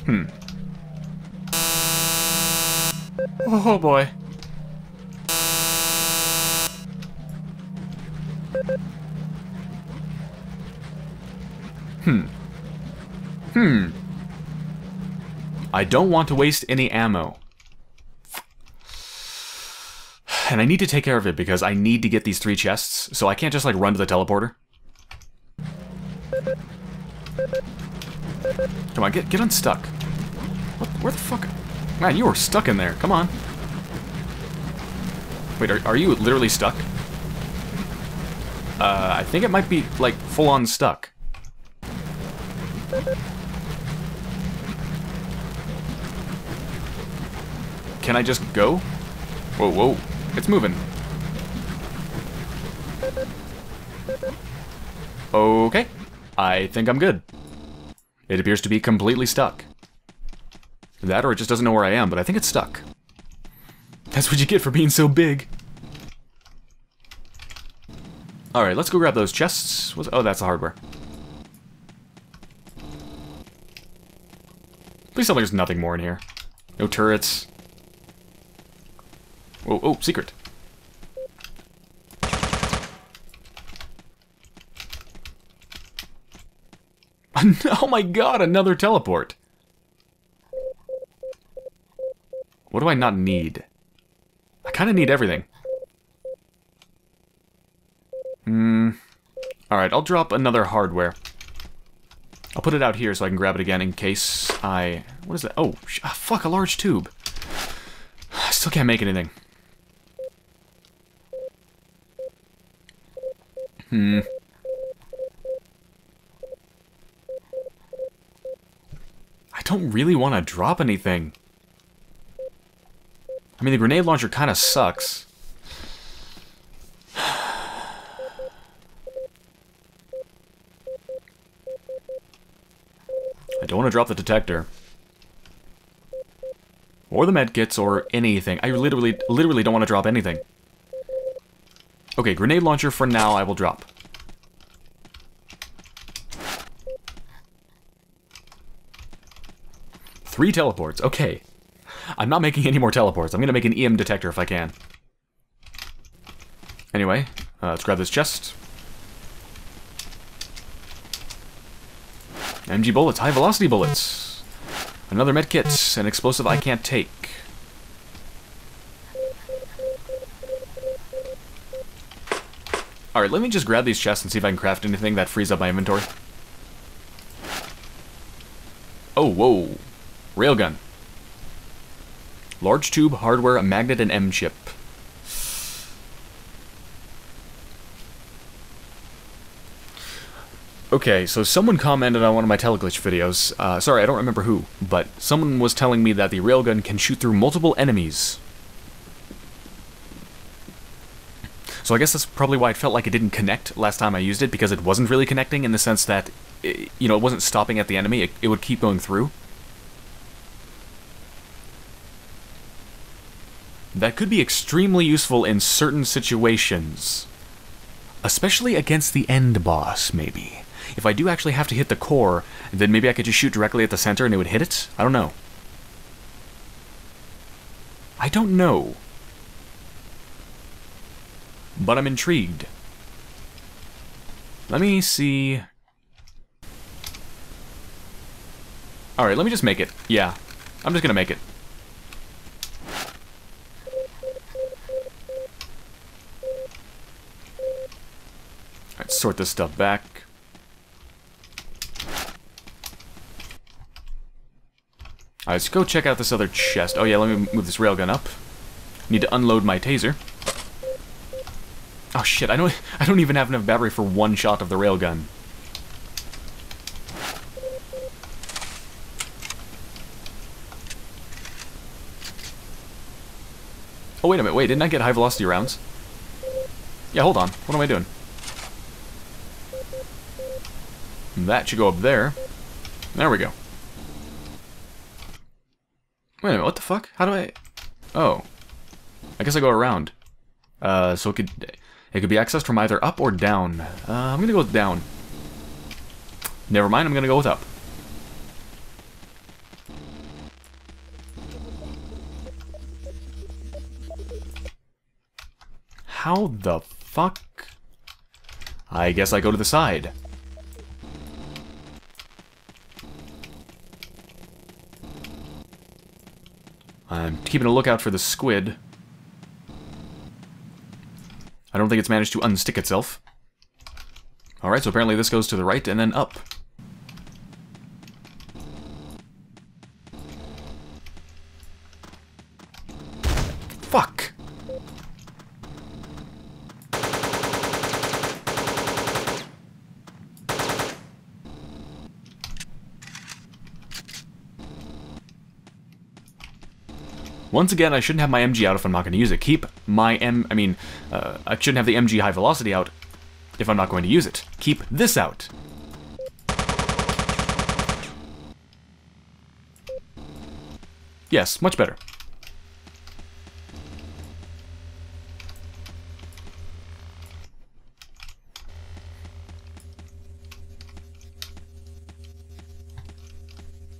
Hmm. Oh boy. Hmm. Hmm. I don't want to waste any ammo. And I need to take care of it because I need to get these three chests, so I can't just, like, run to the teleporter. Come on, get, get unstuck. What, where the fuck? Man, you were stuck in there. Come on. Wait, are, are you literally stuck? Uh, I think it might be, like, full-on stuck. Can I just go? Whoa, whoa. It's moving. Okay. I think I'm good. It appears to be completely stuck. That or it just doesn't know where I am, but I think it's stuck. That's what you get for being so big. Alright, let's go grab those chests. What's, oh, that's the hardware. Please tell me there's nothing more in here. No turrets. Oh, oh, secret. oh my god, another teleport. What do I not need? I kind of need everything. Hmm. Alright, I'll drop another hardware. I'll put it out here so I can grab it again in case I... What is that? Oh, ah, fuck, a large tube. I still can't make anything. Hmm. I don't really want to drop anything. I mean, the grenade launcher kind of sucks. I don't want to drop the detector. Or the medkits, or anything. I literally, literally don't want to drop anything. Okay, grenade launcher for now I will drop. Three teleports, okay. I'm not making any more teleports. I'm to make an EM detector if I can. Anyway, uh, let's grab this chest. MG bullets, high velocity bullets. Another medkit, an explosive I can't take. Alright, let me just grab these chests and see if I can craft anything that frees up my inventory. Oh, whoa. Railgun. Large tube, hardware, a magnet, and M-chip. Okay, so someone commented on one of my teleglitch videos. Uh, sorry, I don't remember who, but someone was telling me that the railgun can shoot through multiple enemies. So I guess that's probably why it felt like it didn't connect last time I used it, because it wasn't really connecting in the sense that, it, you know, it wasn't stopping at the enemy, it, it would keep going through. That could be extremely useful in certain situations. Especially against the end boss, maybe. If I do actually have to hit the core, then maybe I could just shoot directly at the center and it would hit it? I don't know. I don't know. But I'm intrigued. Let me see... Alright, let me just make it. Yeah, I'm just gonna make it. Alright, sort this stuff back. Alright, let's go check out this other chest. Oh yeah, let me move this railgun up. Need to unload my taser. Oh shit, I don't I don't even have enough battery for one shot of the railgun. Oh wait a minute, wait, didn't I get high velocity rounds? Yeah, hold on. What am I doing? That should go up there. There we go. Wait a minute, what the fuck? How do I... Oh. I guess I go around. Uh, so it could... It could be accessed from either up or down. Uh, I'm gonna go with down. Never mind, I'm gonna go with up. How the fuck? I guess I go to the side. I'm keeping a lookout for the squid. I don't think it's managed to unstick itself. Alright, so apparently this goes to the right and then up. Fuck! Once again, I shouldn't have my MG out if I'm not going to use it. Keep my M... I mean, uh, I shouldn't have the MG high velocity out if I'm not going to use it. Keep this out. Yes, much better.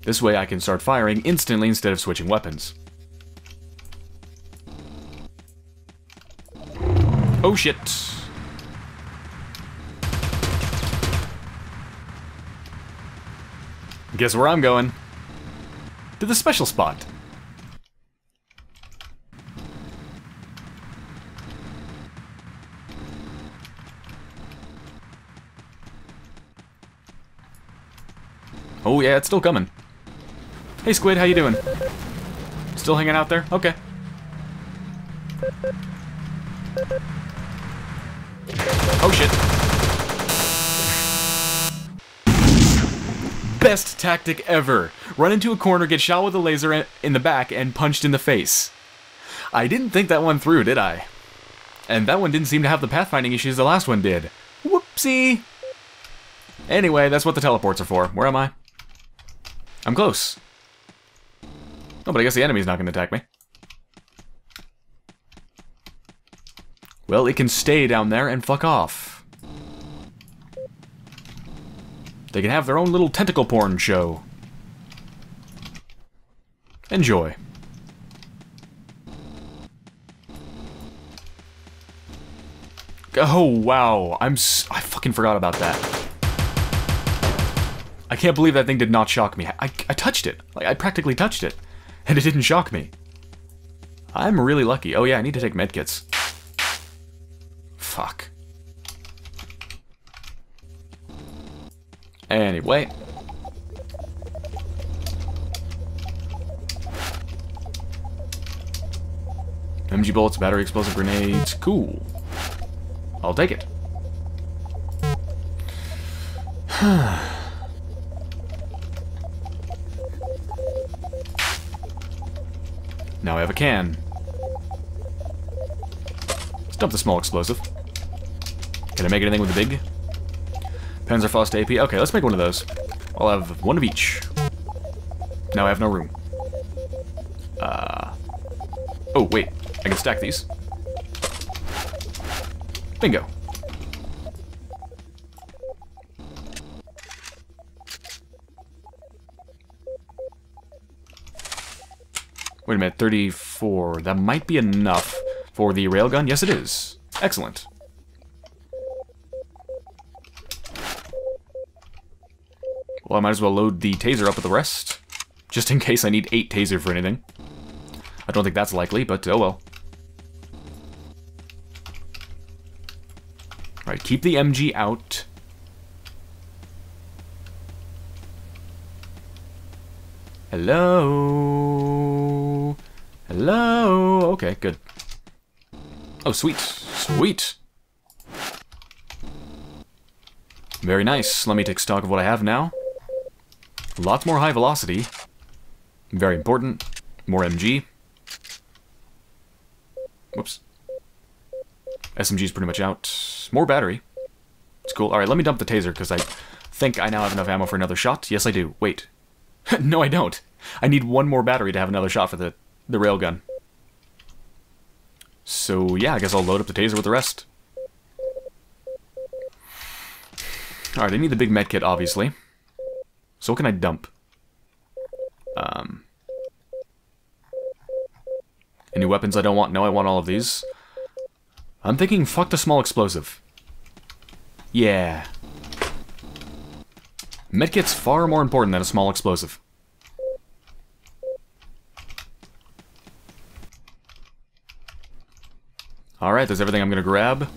This way I can start firing instantly instead of switching weapons. Oh shit. Guess where I'm going? To the special spot. Oh yeah, it's still coming. Hey Squid, how you doing? Still hanging out there? Okay. Best tactic ever. Run into a corner, get shot with a laser in the back, and punched in the face. I didn't think that one through, did I? And that one didn't seem to have the pathfinding issues the last one did. Whoopsie! Anyway, that's what the teleports are for. Where am I? I'm close. Oh, but I guess the enemy's not going to attack me. Well, it can stay down there and fuck off. They can have their own little tentacle porn show. Enjoy. Oh, wow. I'm s I fucking forgot about that. I can't believe that thing did not shock me. I, I touched it. Like, I practically touched it. And it didn't shock me. I'm really lucky. Oh yeah, I need to take medkits. Fuck. Anyway. MG bullets, battery explosive grenades. Cool. I'll take it. Now I have a can. Let's dump the small explosive. Can I make anything with the big? Panzerfaust AP. Okay, let's make one of those. I'll have one of each. Now I have no room. Uh... Oh, wait. I can stack these. Bingo. Wait a minute, 34. That might be enough for the railgun. Yes, it is. Excellent. Well, I might as well load the taser up with the rest. Just in case I need 8 taser for anything. I don't think that's likely, but oh well. Alright, keep the MG out. Hello? Hello? Okay, good. Oh, sweet. Sweet. Very nice. Let me take stock of what I have now. Lots more high velocity. Very important. More MG. Whoops. SMG's pretty much out. More battery. It's cool. Alright, let me dump the taser, because I think I now have enough ammo for another shot. Yes, I do. Wait. no, I don't. I need one more battery to have another shot for the, the railgun. So, yeah, I guess I'll load up the taser with the rest. Alright, I need the big medkit, obviously. So what can I dump? Um... Any weapons I don't want? No, I want all of these. I'm thinking fuck the small explosive. Yeah. Medkit's far more important than a small explosive. Alright, there's everything I'm gonna grab.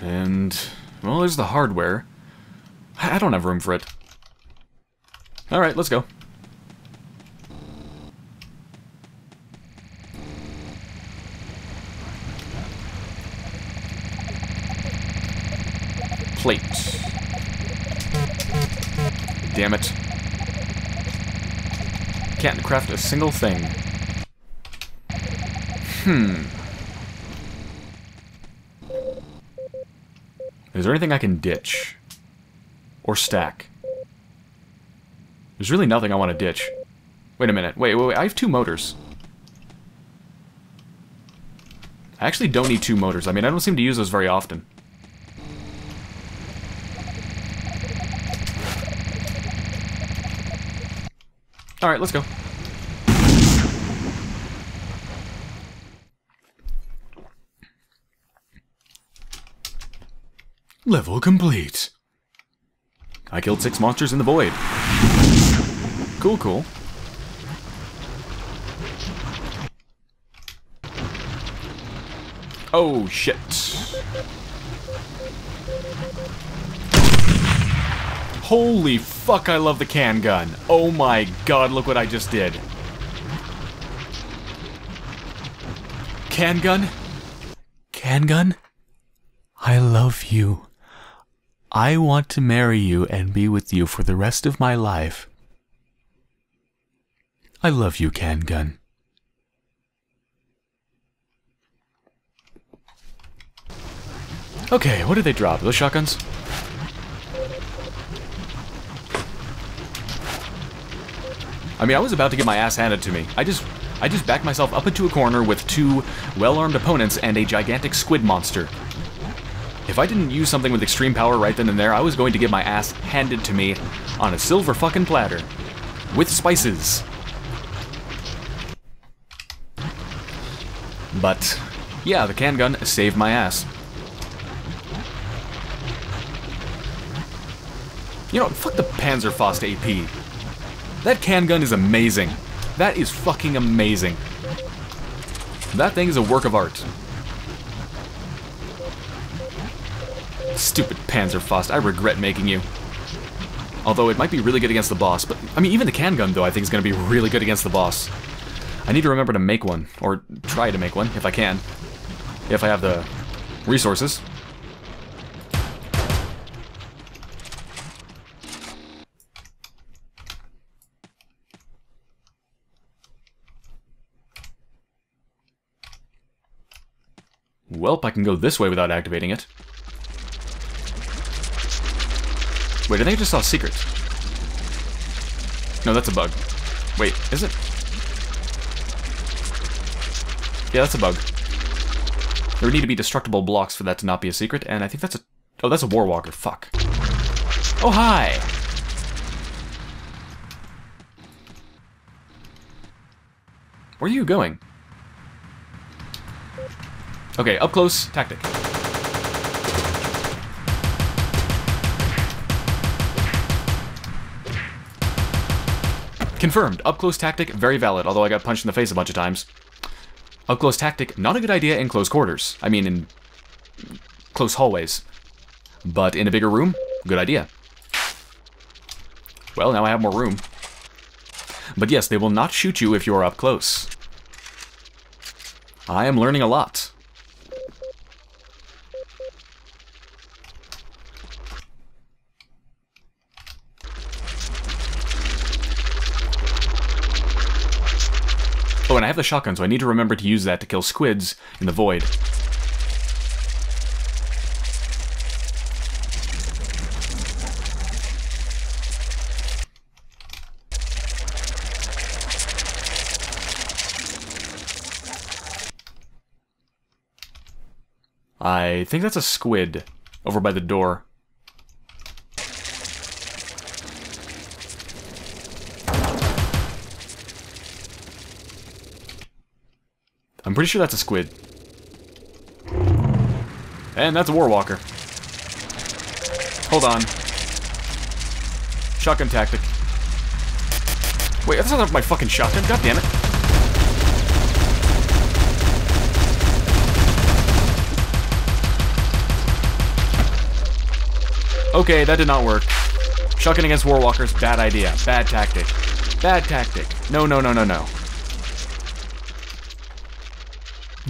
And, there's the hardware. I don't have room for it. Alright, let's go. plate. Damn it. Can't craft a single thing. Hmm. Is there anything I can ditch? Or stack? There's really nothing I want to ditch. Wait a minute. Wait, wait, wait. I have two motors. I actually don't need two motors. I mean, I don't seem to use those very often. Alright, let's go. Level complete. I killed six monsters in the void. Cool, cool. Oh, shit. Holy fuck, I love the can gun. Oh my god, look what I just did. Can gun? Can gun? I love you. I want to marry you and be with you for the rest of my life. I love you, Can Gun. Okay, what did they drop? Those shotguns? I mean, I was about to get my ass handed to me. I just I just backed myself up into a corner with two well-armed opponents and a gigantic squid monster. If I didn't use something with extreme power right then and there, I was going to get my ass handed to me on a silver fucking platter. With spices. But, yeah, the can gun saved my ass. You know, fuck the Panzerfaust AP. That can gun is amazing. That is fucking amazing. That thing is a work of art. Stupid Panzerfaust, I regret making you. Although it might be really good against the boss, but I mean, even the can gun, though, I think is going to be really good against the boss. I need to remember to make one, or try to make one, if I can. If I have the resources. Welp, I can go this way without activating it. Wait, I think I just saw a secret. No, that's a bug. Wait, is it? Yeah, that's a bug. There would need to be destructible blocks for that to not be a secret, and I think that's a... Oh, that's a Warwalker. Fuck. Oh, hi! Where are you going? Okay, up close tactic. Confirmed. Up close tactic, very valid, although I got punched in the face a bunch of times. Up close tactic, not a good idea in close quarters. I mean, in close hallways. But in a bigger room, good idea. Well, now I have more room. But yes, they will not shoot you if you're up close. I am learning a lot. Have the shotgun, so I need to remember to use that to kill squids in the void. I think that's a squid over by the door. I'm pretty sure that's a squid. And that's a Warwalker. Hold on. Shotgun tactic. Wait, that's not my fucking shotgun, god damn it. Okay, that did not work. Shotgun against Warwalkers, bad idea. Bad tactic. Bad tactic. No, no, no, no, no.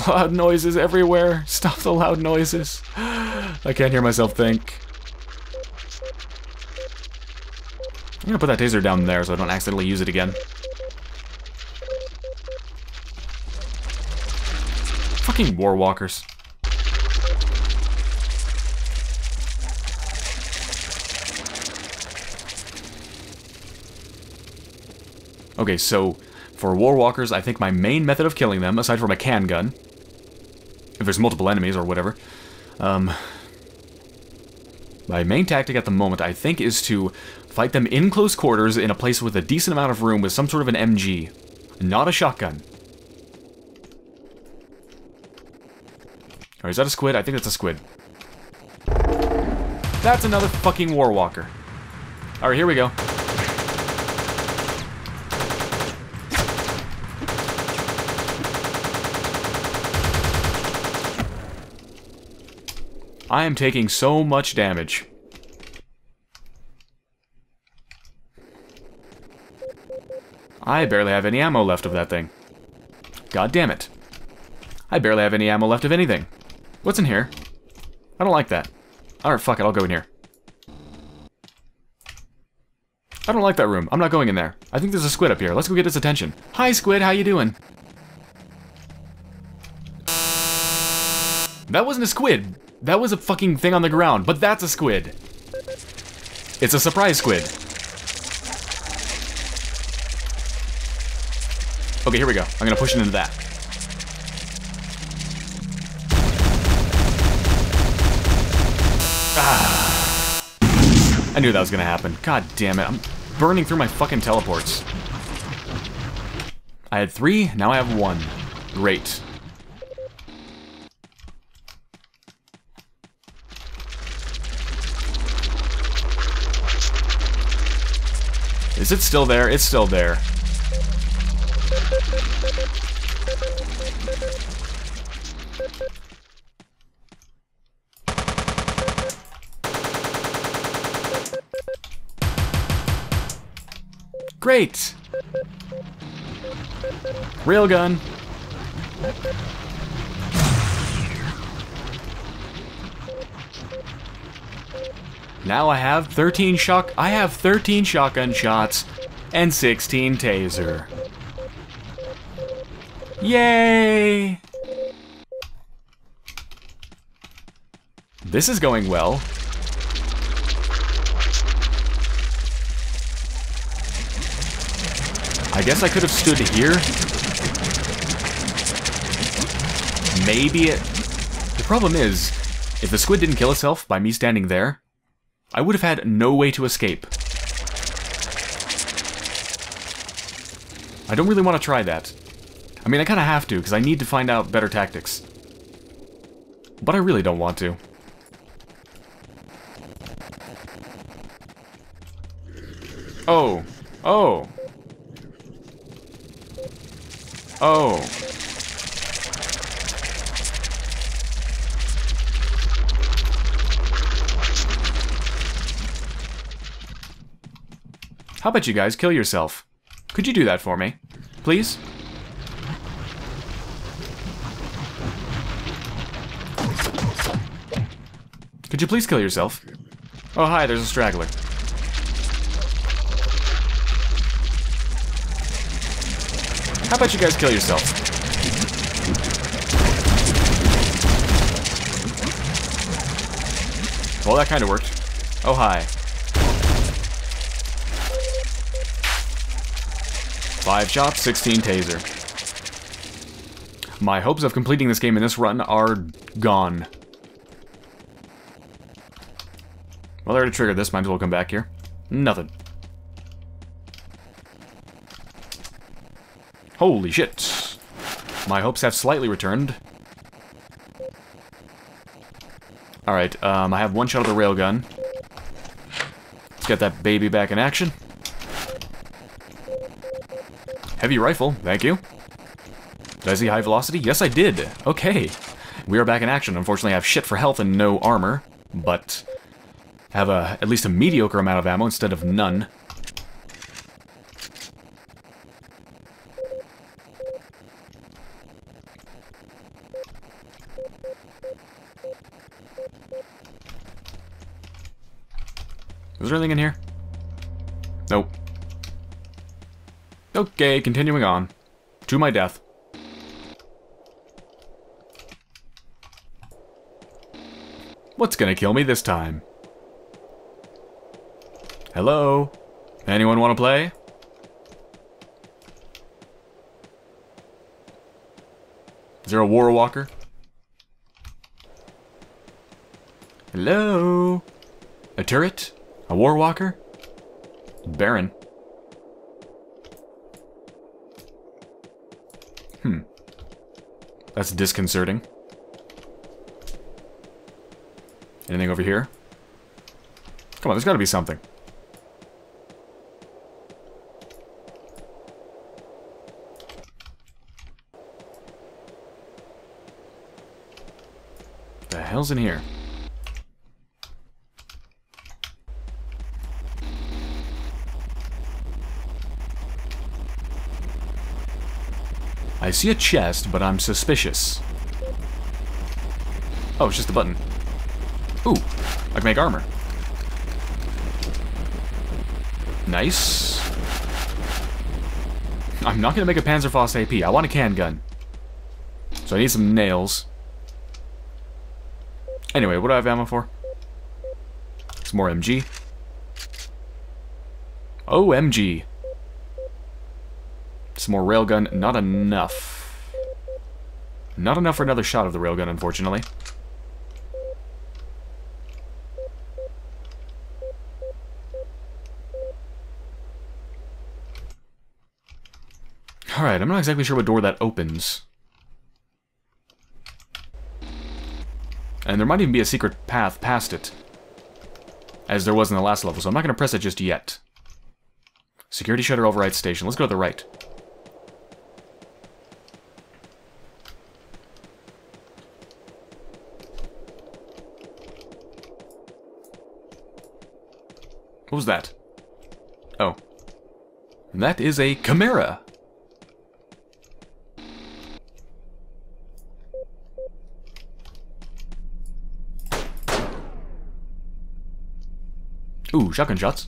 Loud noises everywhere. Stop the loud noises. I can't hear myself think. I'm gonna put that taser down there so I don't accidentally use it again. Fucking warwalkers. Okay, so for warwalkers, I think my main method of killing them, aside from a can gun, if there's multiple enemies or whatever, um, my main tactic at the moment, I think, is to fight them in close quarters in a place with a decent amount of room with some sort of an MG, not a shotgun. Or is that a squid? I think that's a squid. That's another fucking Warwalker. Alright, here we go. I am taking so much damage. I barely have any ammo left of that thing. God damn it. I barely have any ammo left of anything. What's in here? I don't like that. Alright, fuck it, I'll go in here. I don't like that room. I'm not going in there. I think there's a squid up here. Let's go get his attention. Hi, squid, how you doing? That wasn't a squid. That was a fucking thing on the ground, but that's a squid. It's a surprise squid. Okay, here we go. I'm gonna push it into that. Ah. I knew that was gonna happen. God damn it. I'm burning through my fucking teleports. I had three, now I have one. Great. Is it still there? It's still there. Great! Railgun. Now I have 13 shock- I have 13 shotgun shots and 16 taser. Yay! This is going well. I guess I could have stood here. Maybe it... The problem is, if the squid didn't kill itself by me standing there, I would have had no way to escape. I don't really want to try that. I mean, I kind of have to, because I need to find out better tactics. But I really don't want to. Oh. Oh. Oh. How about you guys kill yourself? Could you do that for me? Please? Could you please kill yourself? Oh, hi, there's a straggler. How about you guys kill yourself? Well, that kind of worked. Oh, hi. Five shots, 16 taser. My hopes of completing this game in this run are gone. Well, I already triggered this, might as well come back here. Nothing. Holy shit. My hopes have slightly returned. Alright, um, I have one shot of the railgun. Let's get that baby back in action. Heavy rifle, thank you. Did I see high velocity? Yes, I did. Okay. We are back in action. Unfortunately, I have shit for health and no armor, but have a at least a mediocre amount of ammo instead of none. Is there anything in here? Nope. Okay, continuing on. To my death. What's gonna kill me this time? Hello? Anyone want to play? Is there a war walker? Hello? A turret? A war walker? Baron. That's disconcerting. Anything over here? Come on, there's gotta be something. The hell's in here? I see a chest, but I'm suspicious. Oh, it's just a button. Ooh, I can make armor. Nice. I'm not going to make a Panzerfaust AP. I want a can gun. So I need some nails. Anyway, what do I have ammo for? Some more MG. Oh, MG. Some more railgun. Not enough. Not enough for another shot of the railgun, unfortunately. Alright, I'm not exactly sure what door that opens. And there might even be a secret path past it. As there was in the last level, so I'm not going to press it just yet. Security shutter override station. Let's go to the right. Was that? Oh. That is a chimera. Ooh, shotgun shots.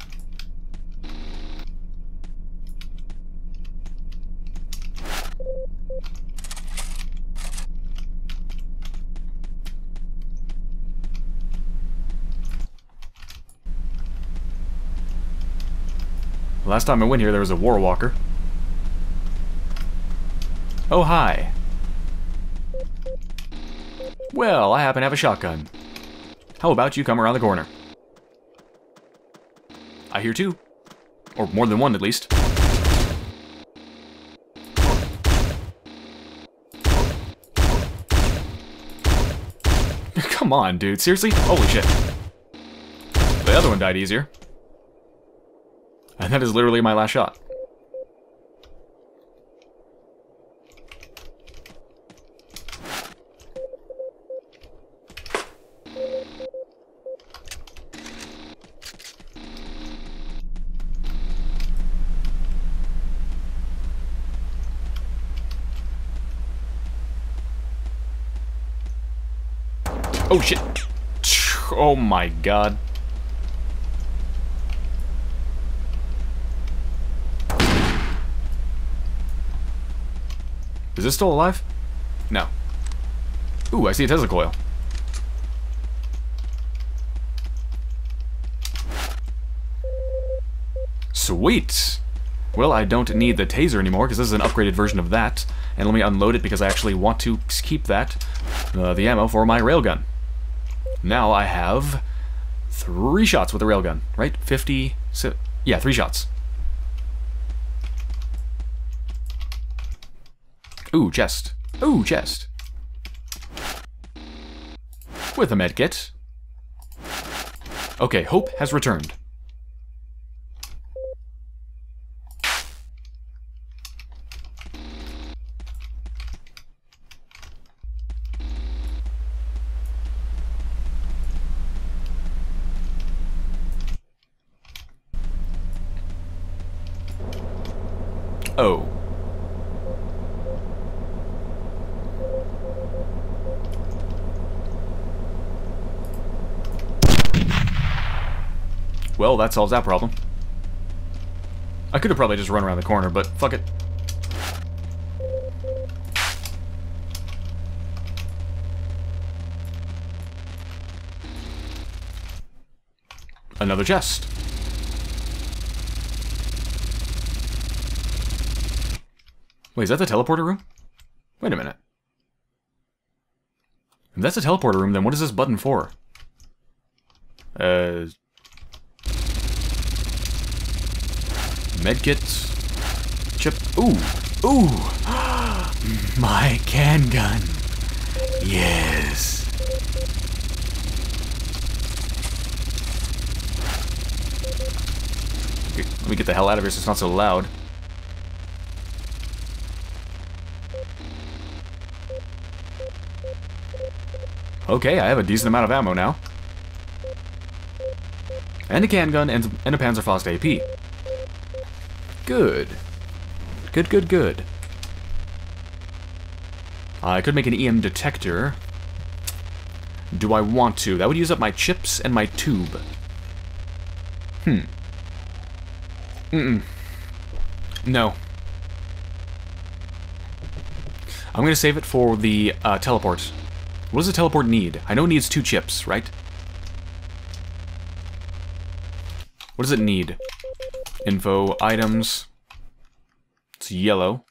Last time I went here, there was a war walker. Oh, hi. Well, I happen to have a shotgun. How about you come around the corner? I hear two. Or more than one, at least. Come on, dude. Seriously? Holy shit. The other one died easier. And that is literally my last shot. Oh shit. Oh my god. Is this still alive? No. Ooh, I see a Tesla coil. Sweet! Well, I don't need the taser anymore, because this is an upgraded version of that. And let me unload it, because I actually want to keep that, uh, the ammo for my railgun. Now I have three shots with the railgun, right? 50, so, yeah, three shots. Ooh, chest. Ooh, chest. With a medkit. Okay, hope has returned. Oh. Well, solves that problem. I could have probably just run around the corner, but fuck it. Another chest. Wait, is that the teleporter room? Wait a minute. If that's a teleporter room, then what is this button for? Uh... Medkit... Chip... Ooh! Ooh! My can gun! Yes! Let me get the hell out of here so it's not so loud. Okay, I have a decent amount of ammo now. And a can gun and, and a Panzerfaust AP. Good. Good, good, good. I could make an EM detector. Do I want to? That would use up my chips and my tube. Hmm. Mm-mm. No. I'm to save it for the uh, teleport. What does the teleport need? I know it needs two chips, right? What does it need? Info, items. It's yellow.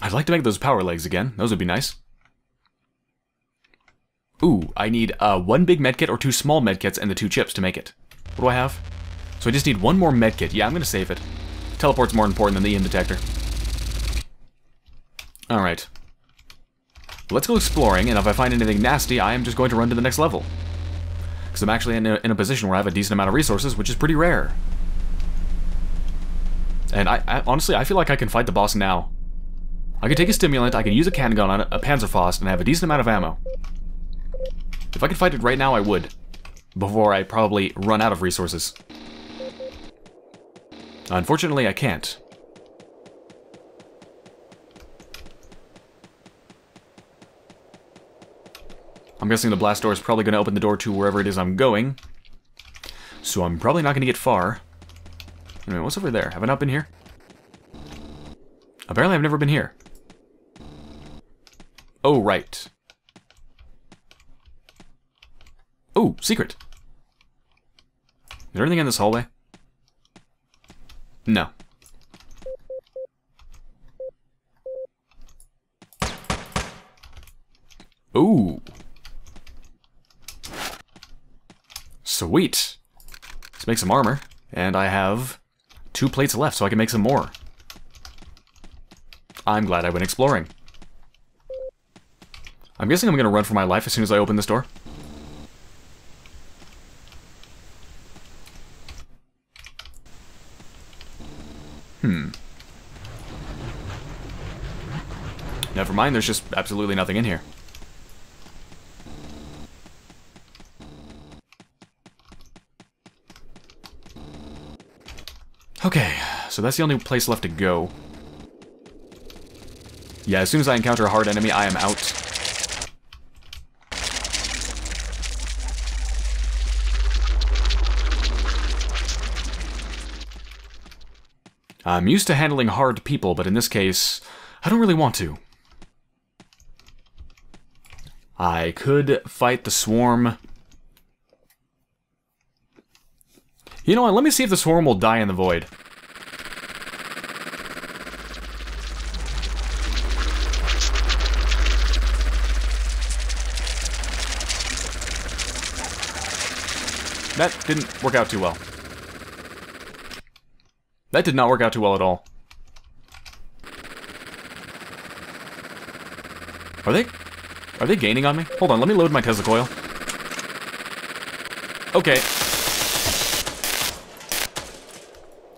I'd like to make those power legs again. Those would be nice. Ooh, I need uh, one big medkit or two small medkits and the two chips to make it. What do I have? So I just need one more medkit. Yeah, I'm going to save it. Teleport's more important than the EM detector. Alright. Let's go exploring, and if I find anything nasty, I am just going to run to the next level. Because I'm actually in a, in a position where I have a decent amount of resources, which is pretty rare. And I, I honestly, I feel like I can fight the boss now. I can take a stimulant, I can use a can gun on a Panzerfaust, and have a decent amount of ammo. If I could fight it right now, I would. Before I probably run out of resources. Unfortunately, I can't. I'm guessing the blast door is probably going to open the door to wherever it is I'm going. So I'm probably not going to get far. Anyway, what's over there? Have I not been here? Apparently I've never been here. Oh, right. Oh, secret. Is there anything in this hallway? No. Ooh. Sweet. Let's make some armor. And I have two plates left, so I can make some more. I'm glad I went exploring. I'm guessing I'm going to run for my life as soon as I open this door. Hmm. Never mind, there's just absolutely nothing in here. Okay, so that's the only place left to go. Yeah, as soon as I encounter a hard enemy, I am out. I'm used to handling hard people, but in this case, I don't really want to. I could fight the swarm. You know what, let me see if the swarm will die in the void. That didn't work out too well. That did not work out too well at all. Are they... Are they gaining on me? Hold on, let me load my Tesla coil. Okay.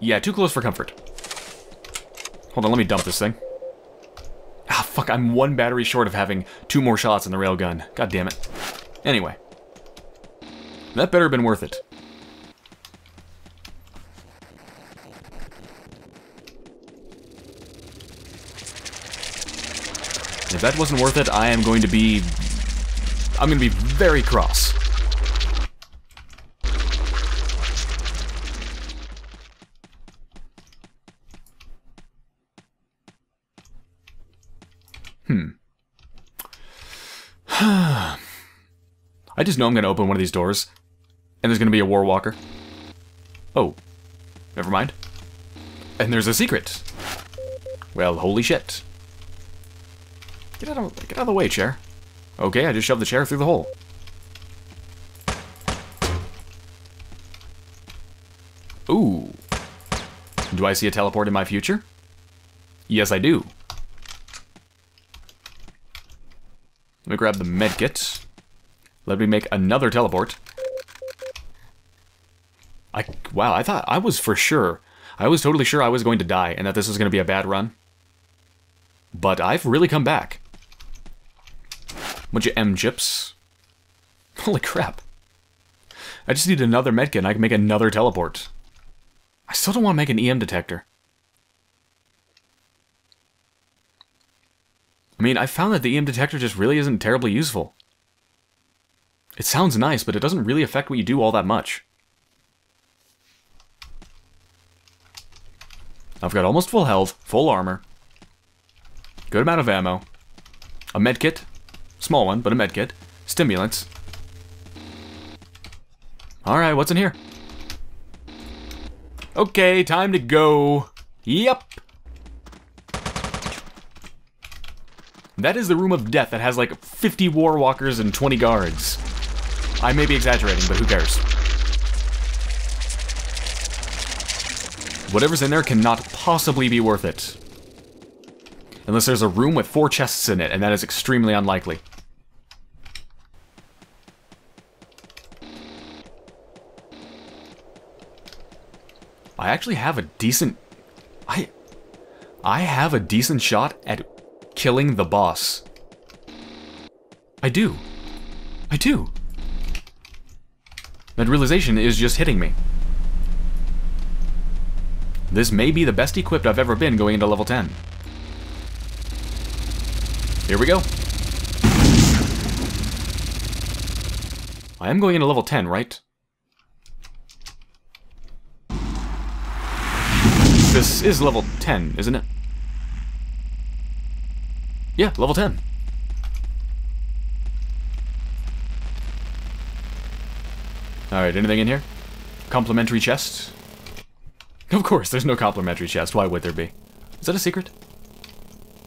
Yeah, too close for comfort. Hold on, let me dump this thing. Ah, fuck, I'm one battery short of having two more shots in the railgun. God damn it. Anyway. That better have been worth it. If that wasn't worth it, I am going to be... I'm going to be very cross. Hmm. I just know I'm going to open one of these doors, and there's gonna be a war walker. Oh. Never mind. And there's a secret. Well, holy shit. Get out of get out of the way, chair. Okay, I just shoved the chair through the hole. Ooh. Do I see a teleport in my future? Yes, I do. Let me grab the medkit. Let me make another teleport. I wow, I thought I was for sure. I was totally sure I was going to die and that this was going to be a bad run. But I've really come back. Bunch of M chips. Holy crap. I just need another medkit and I can make another teleport. I still don't want to make an EM detector. I mean, I found that the EM detector just really isn't terribly useful. It sounds nice, but it doesn't really affect what you do all that much. I've got almost full health, full armor, good amount of ammo, a medkit, small one, but a medkit, stimulants. Alright, what's in here? Okay, time to go. Yep. That is the room of death that has like 50 war walkers and 20 guards. I may be exaggerating, but who cares? Whatever's in there cannot possibly be worth it. Unless there's a room with four chests in it, and that is extremely unlikely. I actually have a decent... I... I have a decent shot at killing the boss. I do. I do. That realization is just hitting me. This may be the best equipped I've ever been going into level 10. Here we go. I am going into level 10, right? This is level 10, isn't it? Yeah, level 10. Alright, anything in here? Complimentary chest? Of course, there's no complimentary chest. Why would there be? Is that a secret?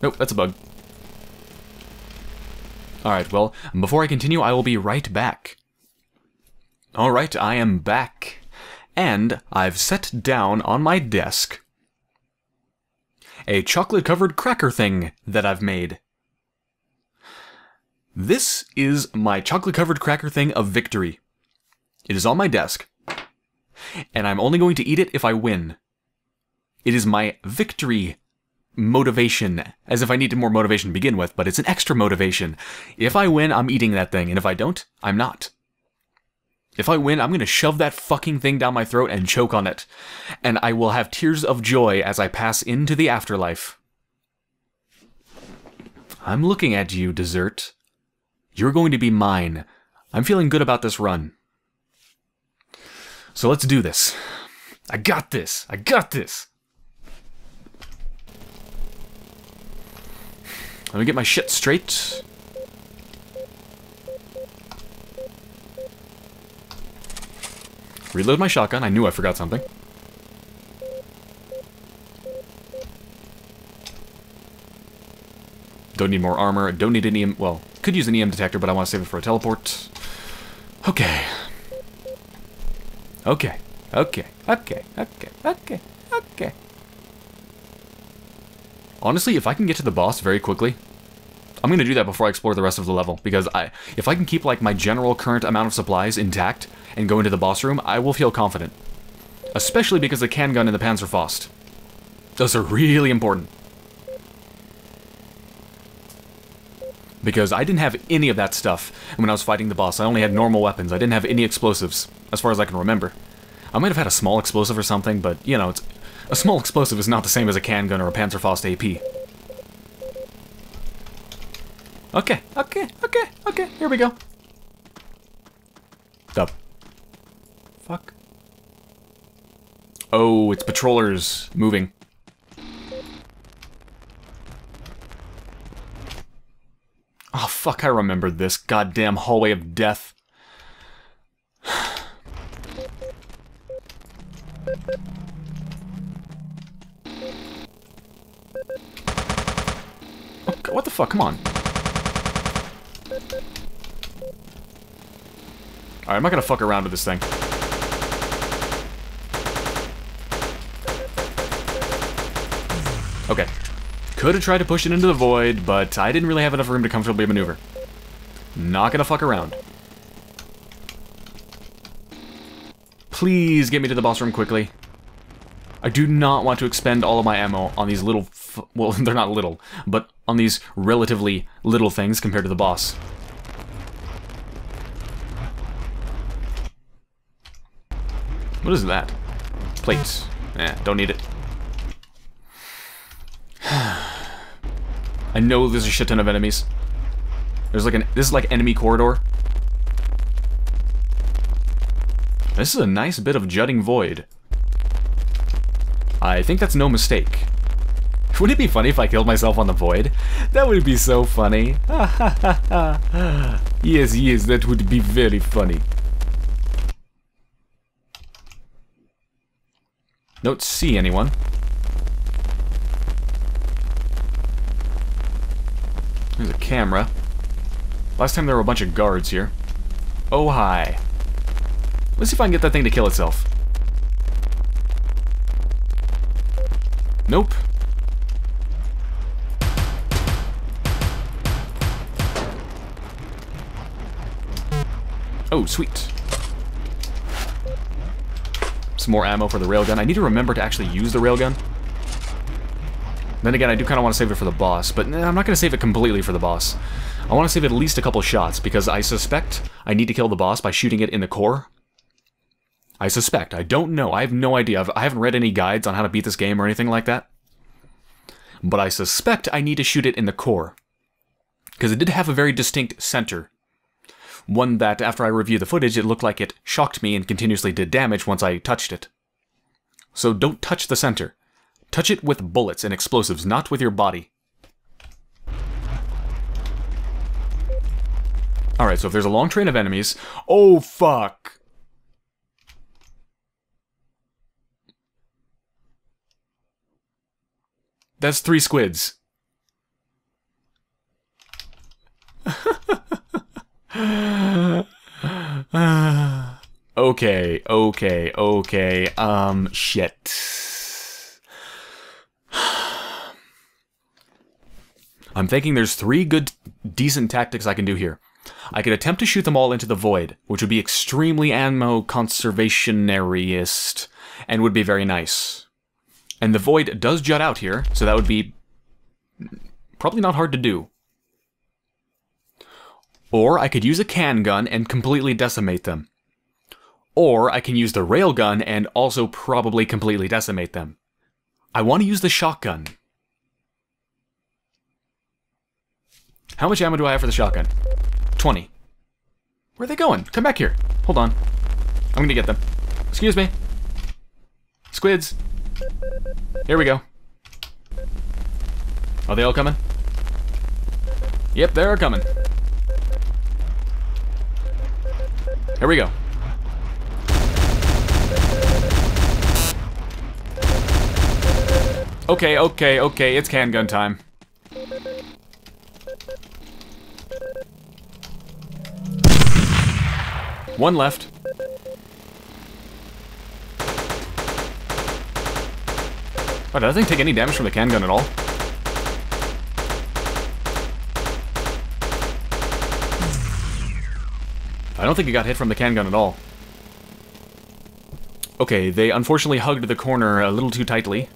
Nope, that's a bug. Alright, well, before I continue, I will be right back. Alright, I am back. And I've set down on my desk a chocolate-covered cracker thing that I've made. This is my chocolate-covered cracker thing of victory. It is on my desk, and I'm only going to eat it if I win. It is my victory motivation, as if I needed more motivation to begin with, but it's an extra motivation. If I win, I'm eating that thing, and if I don't, I'm not. If I win, I'm going to shove that fucking thing down my throat and choke on it. And I will have tears of joy as I pass into the afterlife. I'm looking at you, dessert. You're going to be mine. I'm feeling good about this run. So let's do this. I got this. I got this. Let me get my shit straight. Reload my shotgun. I knew I forgot something. Don't need more armor. Don't need an EM... Well, could use an EM detector, but I want to save it for a teleport. Okay. Okay. Okay. Okay. Okay. Okay. Okay. Honestly, if I can get to the boss very quickly, I'm to do that before I explore the rest of the level, because I, if I can keep like my general current amount of supplies intact and go into the boss room, I will feel confident. Especially because the can gun and the Panzerfaust. Those are really important. Because I didn't have any of that stuff when I was fighting the boss. I only had normal weapons. I didn't have any explosives, as far as I can remember. I might have had a small explosive or something, but, you know, it's a small explosive is not the same as a can gun or a Panzerfaust AP. Okay, okay, okay, okay, here we go. The fuck? Oh, it's patrollers moving. Oh, fuck, I remembered this goddamn hallway of death. What the fuck? Come on. Alright, I'm not gonna fuck around with this thing. Okay. Could have tried to push it into the void, but I didn't really have enough room to comfortably maneuver. Not gonna fuck around. Please get me to the boss room quickly. I do not want to expend all of my ammo on these little... well, they're not little, but on these relatively little things compared to the boss. What is that? Plates. Eh, don't need it. I know there's a shit ton of enemies. There's like an... This is like enemy corridor. This is a nice bit of jutting void. I think that's no mistake. Wouldn't it be funny if I killed myself on the void? That would be so funny. yes, yes, that would be very funny. Don't see anyone. There's a camera. Last time there were a bunch of guards here. Oh, hi. Let's see if I can get that thing to kill itself. Nope. Oh, sweet. Some more ammo for the railgun. I need to remember to actually use the railgun. Then again, I do kind of want to save it for the boss, but I'm not going to save it completely for the boss. I want to save at least a couple shots, because I suspect I need to kill the boss by shooting it in the core. I suspect. I don't know. I have no idea. I've, I haven't read any guides on how to beat this game or anything like that. But I suspect I need to shoot it in the core. Because it did have a very distinct center. One that, after I reviewed the footage, it looked like it shocked me and continuously did damage once I touched it. So don't touch the center. Touch it with bullets and explosives, not with your body. Alright, so if there's a long train of enemies... Oh, fuck! That's three squids. okay, okay, okay. Um, shit. I'm thinking there's three good, decent tactics I can do here. I could attempt to shoot them all into the void, which would be extremely ammo conservationaryist, and would be very nice. And the void does jut out here, so that would be probably not hard to do. Or I could use a can gun and completely decimate them. Or I can use the railgun and also probably completely decimate them. I want to use the shotgun. How much ammo do I have for the shotgun? 20. Where are they going? Come back here. Hold on. I'm gonna get them. Excuse me. Squids. Here we go. Are they all coming? Yep, they're coming. Here we go. Okay, okay, okay, it's can gun time. One left. Oh, does that thing take any damage from the can gun at all? I don't think it got hit from the can gun at all. Okay, they unfortunately hugged the corner a little too tightly,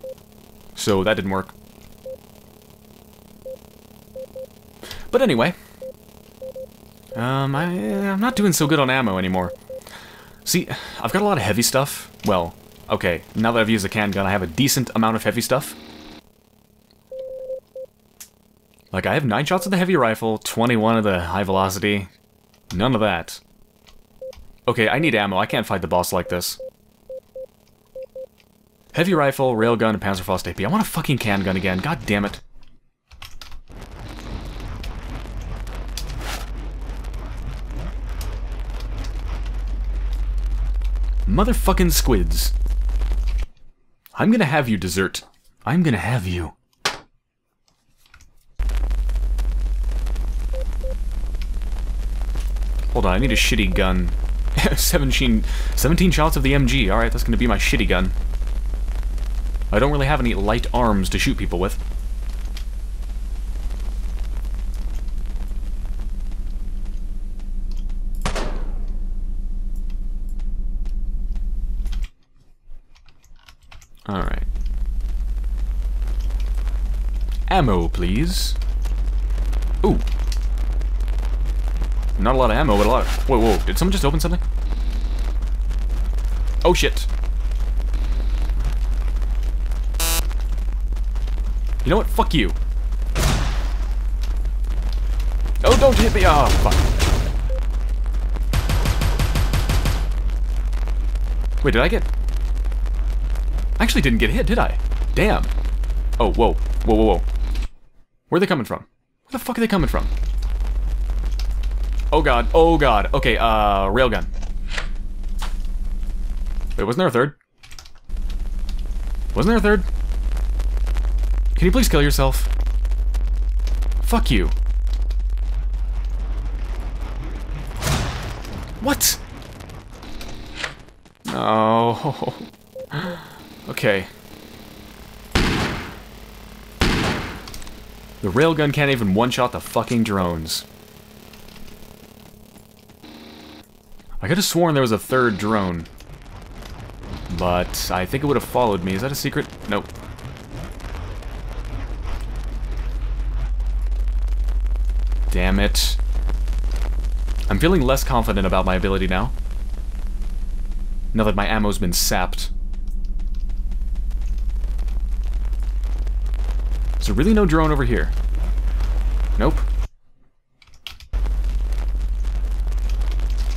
so that didn't work. But anyway, um, I, I'm not doing so good on ammo anymore. See, I've got a lot of heavy stuff. Well, Okay, now that I've used the can gun, I have a decent amount of heavy stuff. Like, I have 9 shots of the heavy rifle, 21 of the high velocity. None of that. Okay, I need ammo. I can't fight the boss like this. Heavy rifle, railgun, and Panzerfaust AP. I want a fucking can gun again. God damn it. Motherfucking squids. I'm gonna have you, dessert. I'm gonna have you. Hold on, I need a shitty gun. 17, 17 shots of the MG. Alright, that's gonna be my shitty gun. I don't really have any light arms to shoot people with. Alright. Ammo, please. Ooh. Not a lot of ammo, but a lot of... Whoa, whoa. Did someone just open something? Oh, shit. You know what? Fuck you. Oh, don't hit me! Oh, fuck. Wait, did I get... I actually didn't get hit, did I? Damn. Oh, whoa. Whoa, whoa, whoa. Where are they coming from? Where the fuck are they coming from? Oh god, oh god. Okay, uh, railgun. Wait, wasn't there a third? Wasn't there a third? Can you please kill yourself? Fuck you. What? Oh. okay. The railgun can't even one-shot the fucking drones. I could have sworn there was a third drone. But I think it would have followed me. Is that a secret? Nope. Damn it. I'm feeling less confident about my ability now. Now that my ammo's been sapped. Is there really no drone over here? Nope.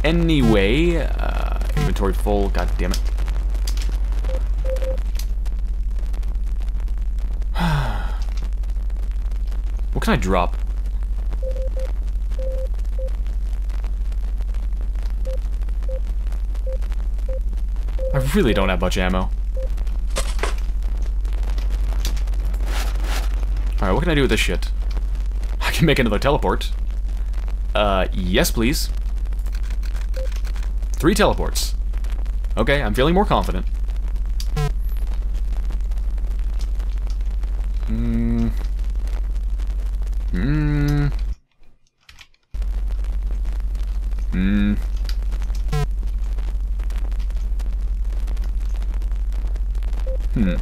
Anyway, uh, inventory full, god damn it. what can I drop? I really don't have much ammo. What can I do with this shit? I can make another teleport. Uh, yes please. Three teleports. Okay, I'm feeling more confident. Hmm. Hmm. Hmm. Hmm.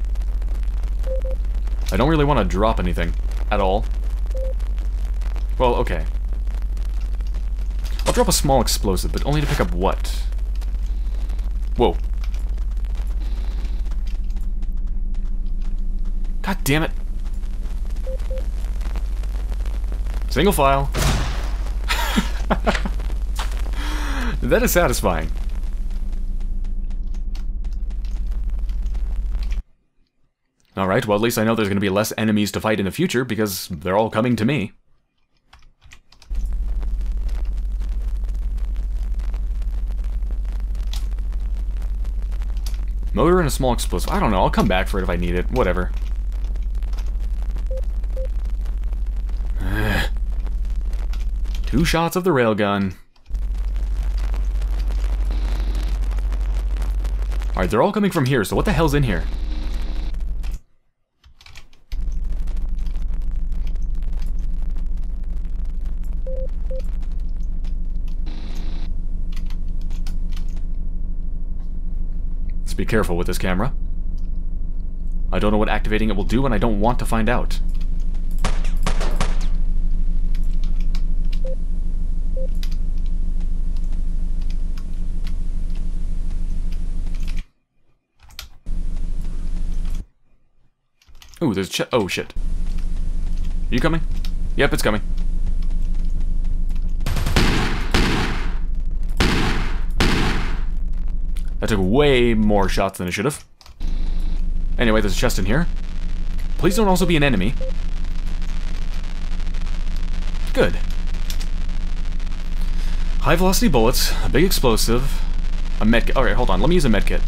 I don't really want to drop anything. At all. Well, okay. I'll drop a small explosive, but only to pick up what? Whoa. God damn it. Single file. that is satisfying. Alright, well at least I know there's going to be less enemies to fight in the future because they're all coming to me. Motor and a small explosive. I don't know. I'll come back for it if I need it. Whatever. Two shots of the railgun. Alright, they're all coming from here, so what the hell's in here? Careful with this camera. I don't know what activating it will do, and I don't want to find out. Ooh, there's ch- oh shit. Are you coming? Yep, it's coming. That took way more shots than it should have. Anyway, there's a chest in here. Please don't also be an enemy. Good. High velocity bullets, a big explosive, a medkit. Alright, hold on, let me use a medkit.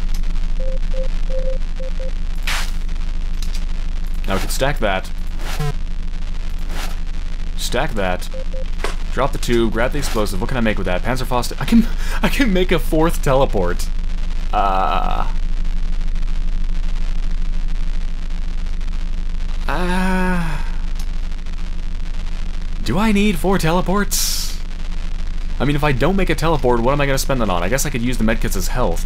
Now we can stack that. Stack that. Drop the tube, grab the explosive. What can I make with that? Panzerfaust. I can I can make a fourth teleport. Uh, uh, do I need four teleports? I mean, if I don't make a teleport, what am I going to spend it on? I guess I could use the medkits as health.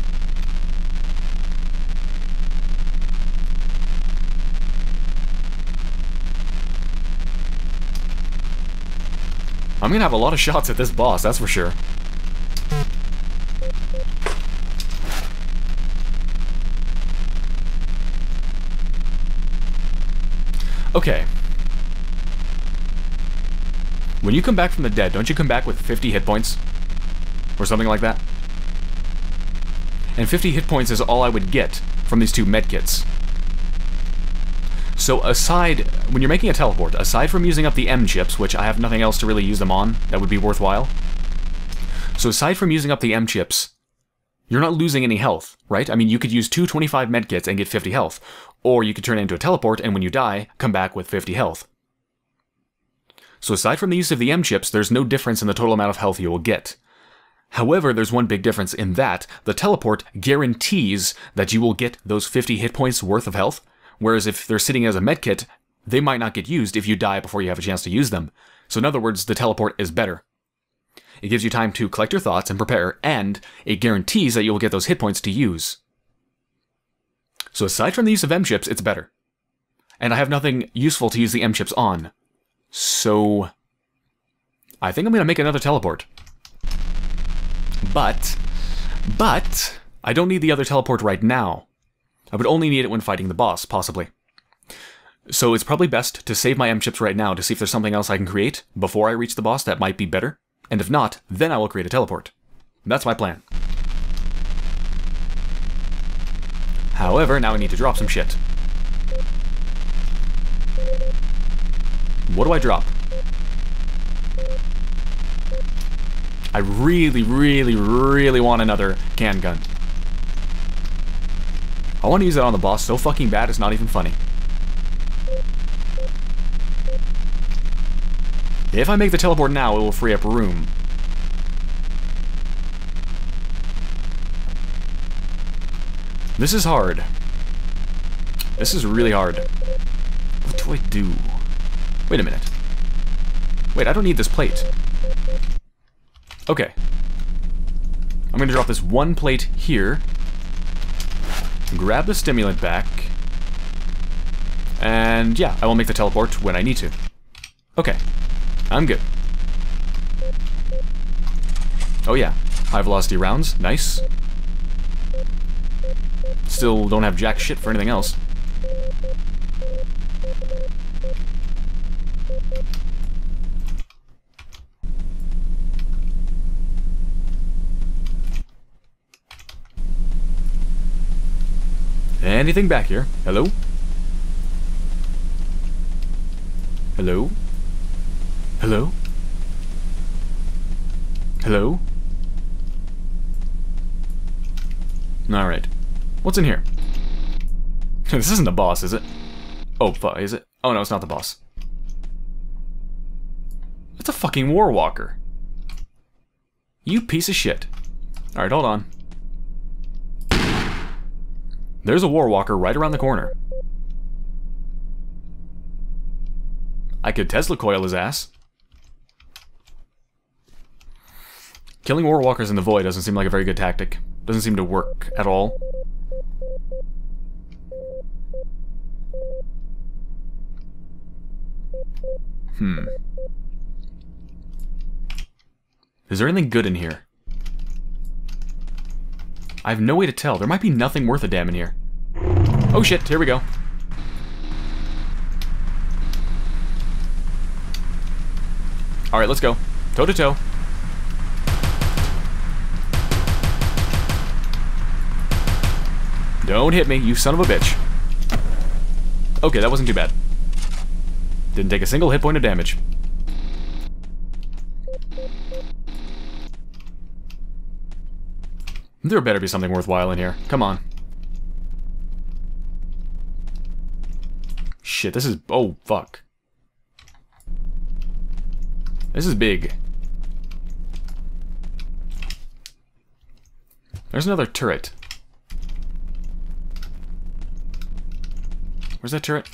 I'm going to have a lot of shots at this boss, that's for sure. Okay. When you come back from the dead, don't you come back with 50 hit points? Or something like that? And 50 hit points is all I would get from these two medkits. So aside, when you're making a teleport, aside from using up the M chips, which I have nothing else to really use them on that would be worthwhile, so aside from using up the M chips, you're not losing any health, right? I mean, you could use two 25 medkits and get 50 health, or you could turn it into a teleport and when you die, come back with 50 health. So aside from the use of the M chips, there's no difference in the total amount of health you will get. However, there's one big difference in that the teleport guarantees that you will get those 50 hit points worth of health, whereas if they're sitting as a medkit, they might not get used if you die before you have a chance to use them. So in other words, the teleport is better. It gives you time to collect your thoughts and prepare, and it guarantees that you will get those hit points to use. So aside from the use of M chips, it's better. And I have nothing useful to use the M chips on. So... I think I'm going to make another teleport. But... But... I don't need the other teleport right now. I would only need it when fighting the boss, possibly. So it's probably best to save my M-chips right now to see if there's something else I can create before I reach the boss that might be better. And if not, then I will create a teleport. That's my plan. However, now I need to drop some shit. What do I drop? I really, really, really want another can gun. I want to use it on the boss so fucking bad it's not even funny. If I make the teleport now, it will free up room. This is hard. This is really hard. What do I do? Wait a minute. Wait, I don't need this plate. Okay. I'm to drop this one plate here. Grab the stimulant back. And yeah, I will make the teleport when I need to. Okay. I'm good. Oh yeah, high velocity rounds, nice. Still don't have jack shit for anything else. Anything back here? Hello? Hello? Hello? Hello? Alright. What's in here? this isn't the boss, is it? Oh, fuck, is it? Oh no, it's not the boss. It's a fucking Warwalker. You piece of shit. Alright, hold on. There's a Warwalker right around the corner. I could Tesla coil his ass. Killing Warwalkers in the Void doesn't seem like a very good tactic. Doesn't seem to work at all. Hmm. Is there anything good in here? I have no way to tell. There might be nothing worth a damn in here. Oh shit, here we go. Alright, let's go. Toe to toe. Don't hit me, you son of a bitch. Okay, that wasn't too bad. Didn't take a single hit point of damage. There better be something worthwhile in here. Come on. Shit, this is... Oh, fuck. This is big. There's another turret. Where's that turret?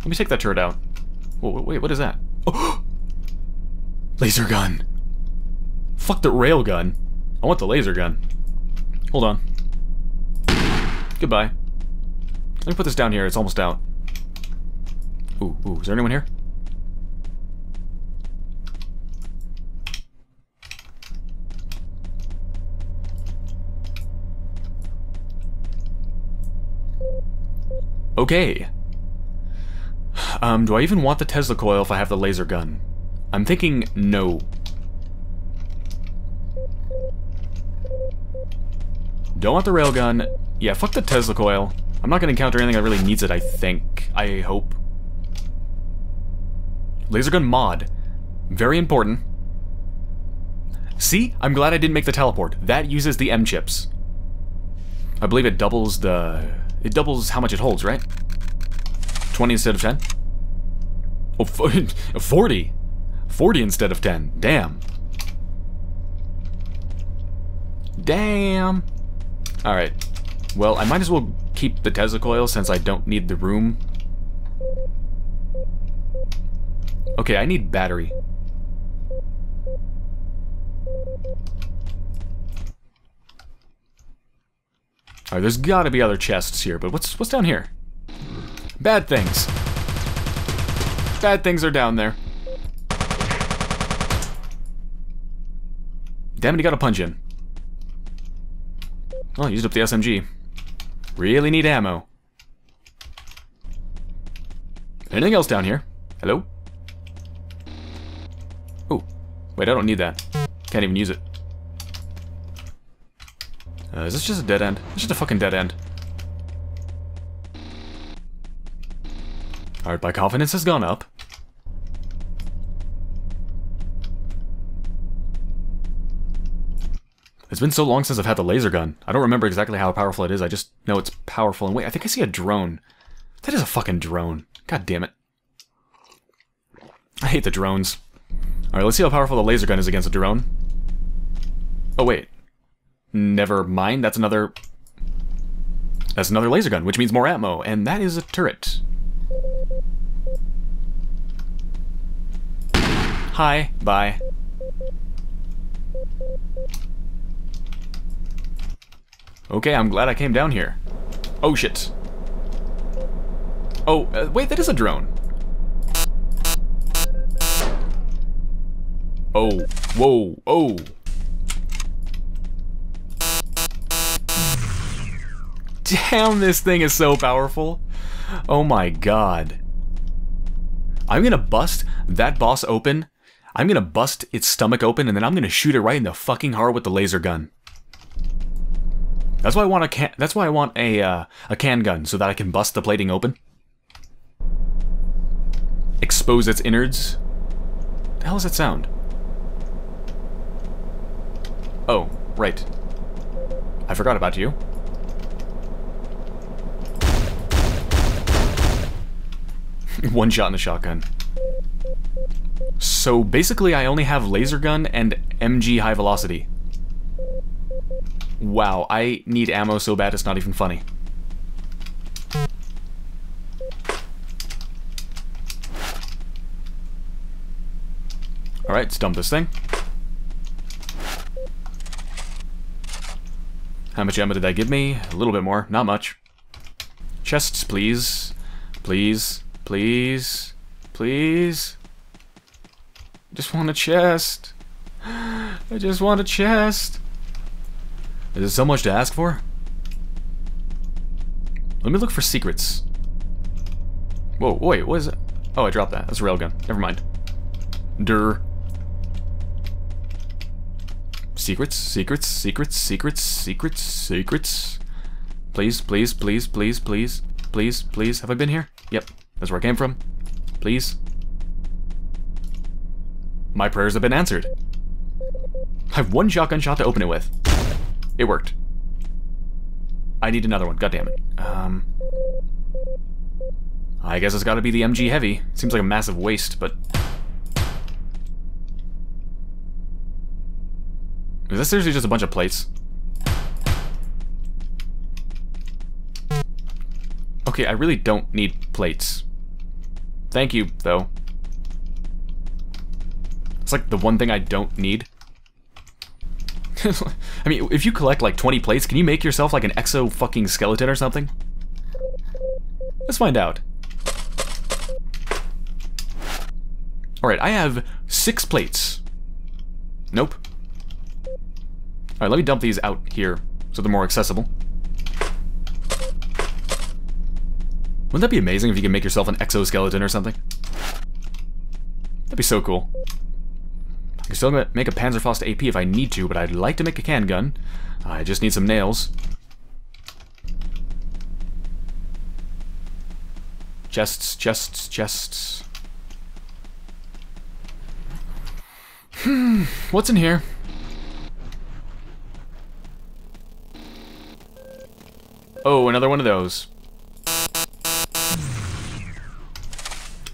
Let me take that turret out. Whoa, wait, what is that? Oh! laser gun! Fuck the rail gun. I want the laser gun. Hold on. Goodbye. Let me put this down here, it's almost out. Ooh, ooh, is there anyone here? Okay. Um, do I even want the Tesla coil if I have the laser gun? I'm thinking no. Don't want the railgun. Yeah, fuck the Tesla coil. I'm not going to encounter anything that really needs it, I think. I hope. Laser gun mod. Very important. See? I'm glad I didn't make the teleport. That uses the M chips. I believe it doubles the... It doubles how much it holds, right? 20 instead of 10? Oh, 40! 40 instead of 10. Damn. Damn. Alright. Well, I might as well keep the Tesla coil since I don't need the room. Okay, I need battery. Alright, there's gotta be other chests here, but what's what's down here? Bad things. Bad things are down there. Damn it, he got a punch in. Oh, used up the SMG. Really need ammo. Anything else down here? Hello? Oh, wait, I don't need that. Can't even use it. Uh, is this just a dead end? It's just a fucking dead end. Alright, my confidence has gone up. It's been so long since I've had the laser gun. I don't remember exactly how powerful it is, I just know it's powerful. And wait, I think I see a drone. That is a fucking drone. God damn it. I hate the drones. Alright, let's see how powerful the laser gun is against a drone. Oh, wait. Never mind, that's another... That's another laser gun, which means more ammo, and that is a turret. Hi, bye. Okay, I'm glad I came down here. Oh, shit. Oh, uh, wait, that is a drone. Oh, whoa, oh. Damn, this thing is so powerful. Oh my god. I'm gonna bust that boss open. I'm gonna bust its stomach open and then I'm gonna shoot it right in the fucking heart with the laser gun. That's why I want a can. That's why I want a uh, a can gun so that I can bust the plating open, expose its innards. The hell does that sound? Oh, right. I forgot about you. One shot in the shotgun. So basically I only have laser gun and MG high velocity. Wow, I need ammo so bad it's not even funny. Alright, let's dump this thing. How much ammo did that give me? A little bit more, not much. Chests, please. Please. Please. Please. Just want a chest. I just want a chest. Is it so much to ask for? Let me look for secrets. Whoa, wait, what is it? Oh, I dropped that. That's a railgun. Never mind. Dur. Secrets, secrets, secrets, secrets, secrets, secrets. Please, please, please, please, please, please, please. Have I been here? Yep, that's where I came from. Please. My prayers have been answered. I have one shotgun shot to open it with. It worked. I need another one, God damn it. Um, I guess it's gotta be the MG Heavy. Seems like a massive waste, but... Is this seriously just a bunch of plates? Okay, I really don't need plates. Thank you, though. It's like the one thing I don't need. I mean, if you collect like 20 plates, can you make yourself like an exo fucking skeleton or something? Let's find out. Alright, I have six plates. Nope. Alright, let me dump these out here so they're more accessible. Wouldn't that be amazing if you could make yourself an exoskeleton or something? That'd be so cool. I can still make a Panzerfaust AP if I need to, but I'd like to make a can gun. I just need some nails. Chests, chests, chests. Hmm, what's in here? Oh, another one of those.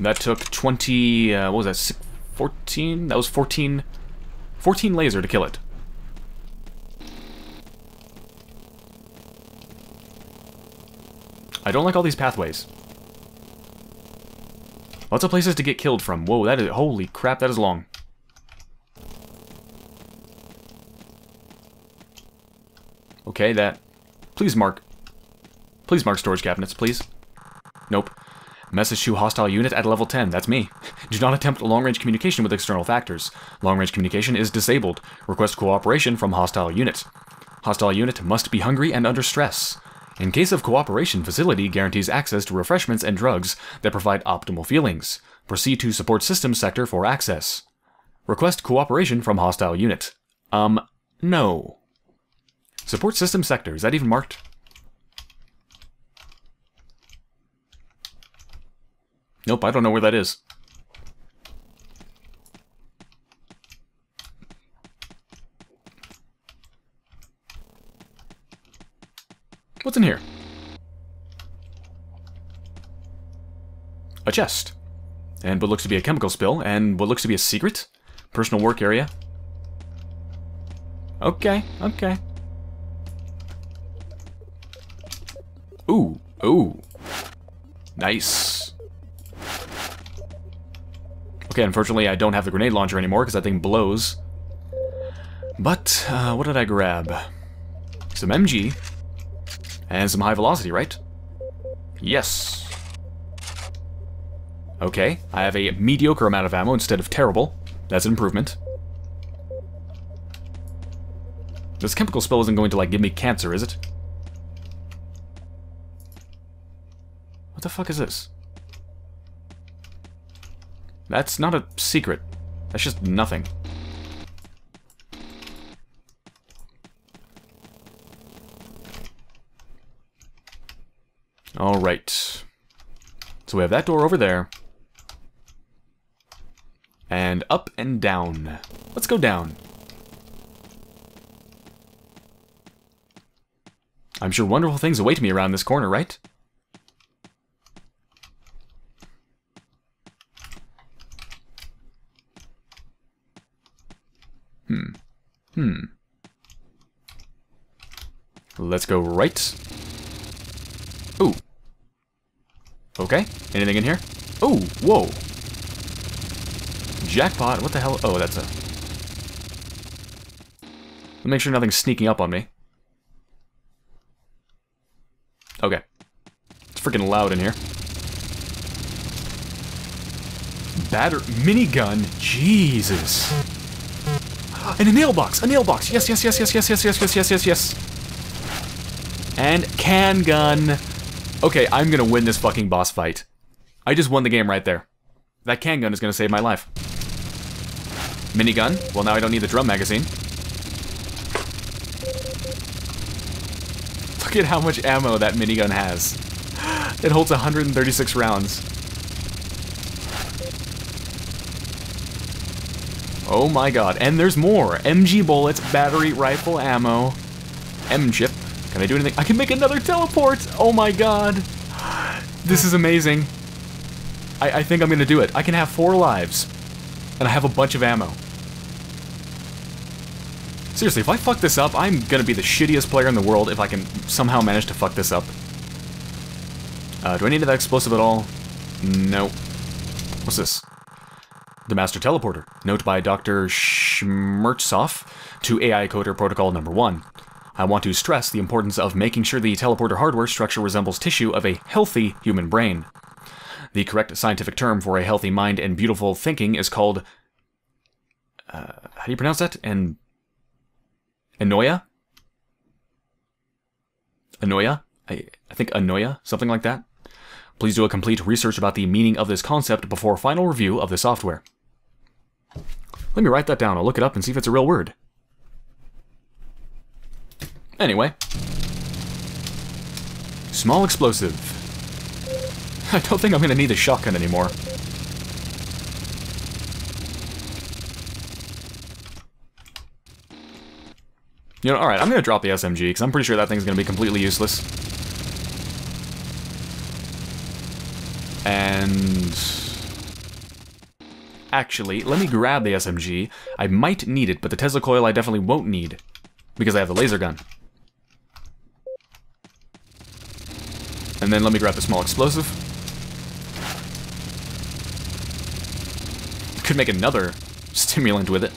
That took 20, uh, what was that, 14? That was 14, 14 laser to kill it. I don't like all these pathways. Lots of places to get killed from. Whoa, that is, holy crap, that is long. Okay, that, please mark, please mark storage cabinets, please. Nope. Message to hostile unit at level 10, that's me. Do not attempt long-range communication with external factors. Long-range communication is disabled. Request cooperation from hostile unit. Hostile unit must be hungry and under stress. In case of cooperation, facility guarantees access to refreshments and drugs that provide optimal feelings. Proceed to support systems sector for access. Request cooperation from hostile unit. Um, no. Support system sector, is that even marked? Nope, I don't know where that is. What's in here? A chest. And what looks to be a chemical spill, and what looks to be a secret? Personal work area. Okay, okay. Ooh, ooh. Nice. Okay, unfortunately I don't have the grenade launcher anymore because that thing blows. But, uh, what did I grab? Some MG. And some high velocity, right? Yes. Okay, I have a mediocre amount of ammo instead of terrible. That's an improvement. This chemical spell isn't going to, like, give me cancer, is it? What the fuck is this? That's not a secret. That's just nothing. Alright. So we have that door over there. And up and down. Let's go down. I'm sure wonderful things await me around this corner, right? Hmm. Hmm. Let's go right. Ooh. Okay. Anything in here? Oh, whoa. Jackpot. What the hell? Oh, that's a... Let me make sure nothing's sneaking up on me. Okay. It's freaking loud in here. Batter... Minigun? Jesus. And a nail box! A nail box! Yes, yes, yes, yes, yes, yes, yes, yes, yes, yes, yes. And can gun. Okay, I'm gonna win this fucking boss fight. I just won the game right there. That can gun is gonna save my life. Minigun. Well, now I don't need the drum magazine. Look at how much ammo that minigun has. It holds 136 rounds. Oh my god, and there's more. MG bullets, battery, rifle, ammo, M-chip, can I do anything? I can make another teleport! Oh my god! This is amazing. I, I think I'm gonna do it. I can have four lives. And I have a bunch of ammo. Seriously, if I fuck this up, I'm gonna be the shittiest player in the world if I can somehow manage to fuck this up. Uh, do I need that explosive at all? No. What's this? The Master Teleporter. Note by Dr. Schmertzhoff to AI Coder Protocol Number 1. I want to stress the importance of making sure the teleporter hardware structure resembles tissue of a healthy human brain. The correct scientific term for a healthy mind and beautiful thinking is called... Uh, how do you pronounce that? And... Anoia? Anoia? I, I think Anoia? Something like that? Please do a complete research about the meaning of this concept before final review of the software. Let me write that down. I'll look it up and see if it's a real word. Anyway. Small explosive. I don't think I'm going to need a shotgun anymore. You know, alright, I'm going to drop the SMG, because I'm pretty sure that thing's going to be completely useless. And... Actually, let me grab the SMG. I might need it, but the Tesla coil I definitely won't need, because I have the laser gun. And then let me grab the small explosive. Could make another stimulant with it.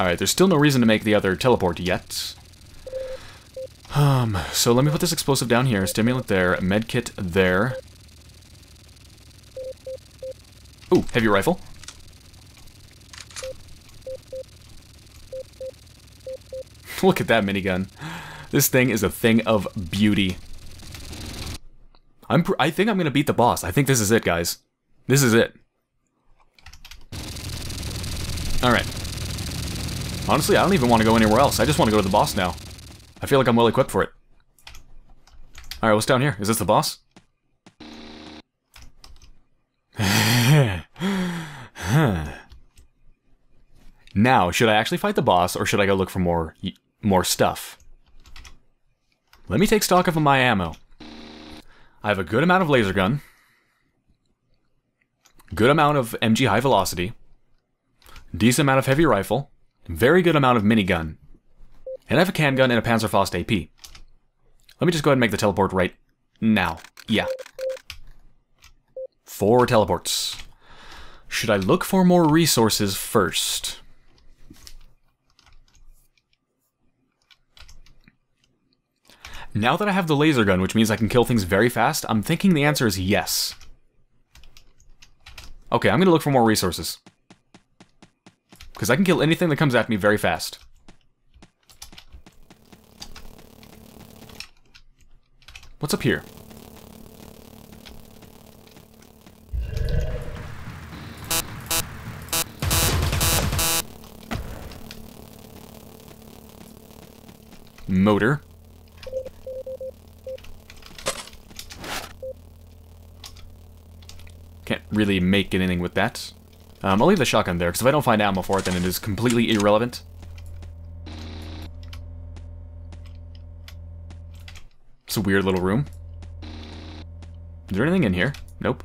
Alright, there's still no reason to make the other teleport yet. Um, so let me put this explosive down here, stimulant there, medkit there. Ooh, heavy rifle. Look at that minigun. This thing is a thing of beauty. I'm I think I'm gonna beat the boss. I think this is it, guys. This is it. Alright. Honestly, I don't even want to go anywhere else. I just want to go to the boss now. I feel like I'm well equipped for it. Alright, what's down here? Is this the boss? Now, should I actually fight the boss, or should I go look for more, more stuff? Let me take stock of my ammo. I have a good amount of laser gun, good amount of MG high velocity, decent amount of heavy rifle, very good amount of minigun. And I have a can gun and a Panzerfaust AP. Let me just go ahead and make the teleport right now. Yeah. Four teleports. Should I look for more resources first? Now that I have the laser gun, which means I can kill things very fast, I'm thinking the answer is yes. Okay, I'm gonna look for more resources. Because I can kill anything that comes at me very fast. What's up here? Motor. Can't really make anything with that. Um, I'll leave the shotgun there, because if I don't find ammo for it, then it is completely irrelevant. It's a weird little room. Is there anything in here? Nope.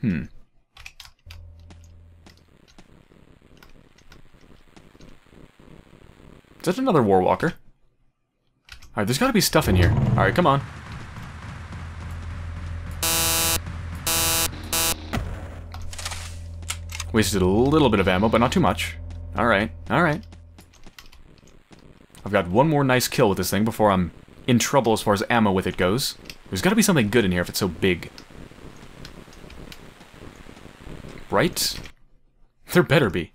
Hmm. Is that another Warwalker? Alright, there's gotta be stuff in here. Alright, come on. Wasted a little bit of ammo, but not too much. Alright, alright. I've got one more nice kill with this thing before I'm in trouble as far as ammo with it goes. There's gotta be something good in here if it's so big. Right? There better be.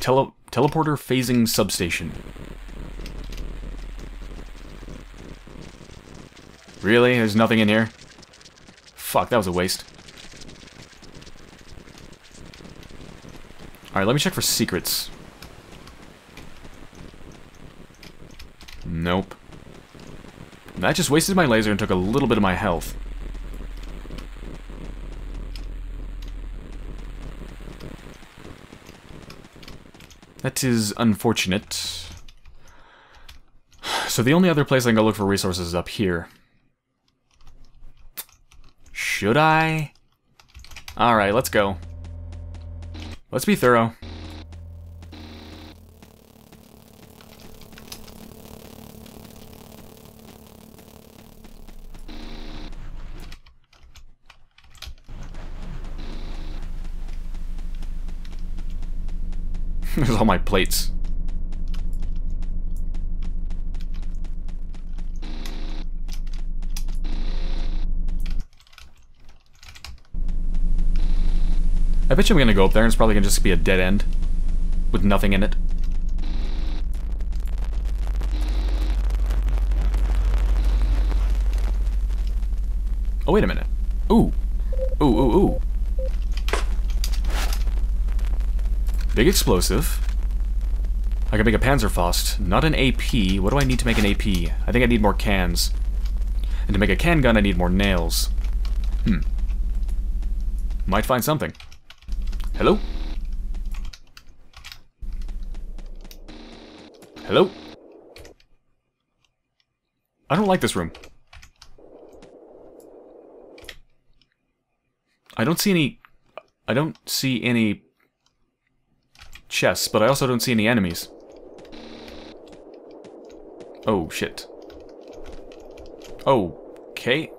Tele teleporter phasing substation. Really? There's nothing in here? Fuck, that was a waste. Alright, let me check for secrets. Nope. That just wasted my laser and took a little bit of my health. That is unfortunate. So the only other place I can go look for resources is up here. Should I? Alright, let's go. Let's be thorough. There's all my plates. I bet you I'm gonna go up there and it's probably gonna just be a dead end. with nothing in it. Oh, wait a minute. Ooh. Ooh, ooh, ooh. Big explosive. I can make a Panzerfaust, not an AP. What do I need to make an AP? I think I need more cans. And to make a can gun, I need more nails. Hmm. Might find something. Hello? Hello? I don't like this room. I don't see any... I don't see any chests, but I also don't see any enemies. Oh, shit. Okay.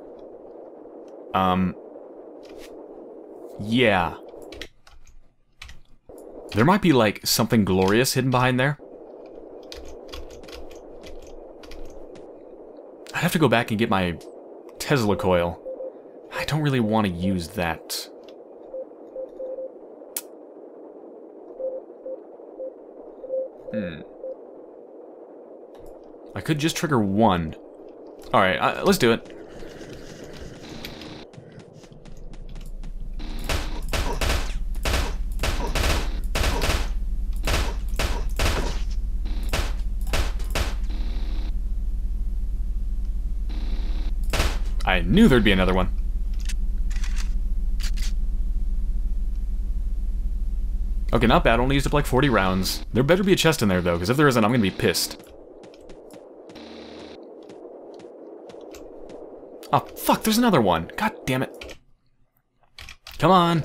Um... Yeah. There might be, like, something glorious hidden behind there. I'd have to go back and get my Tesla coil. I don't really want to use that. Hmm. I could just trigger one. Alright, uh, let's do it. Knew there'd be another one. Okay, not bad. Only used up like 40 rounds. There better be a chest in there, though, because if there isn't, I'm gonna be pissed. Oh, fuck, there's another one. God damn it. Come on.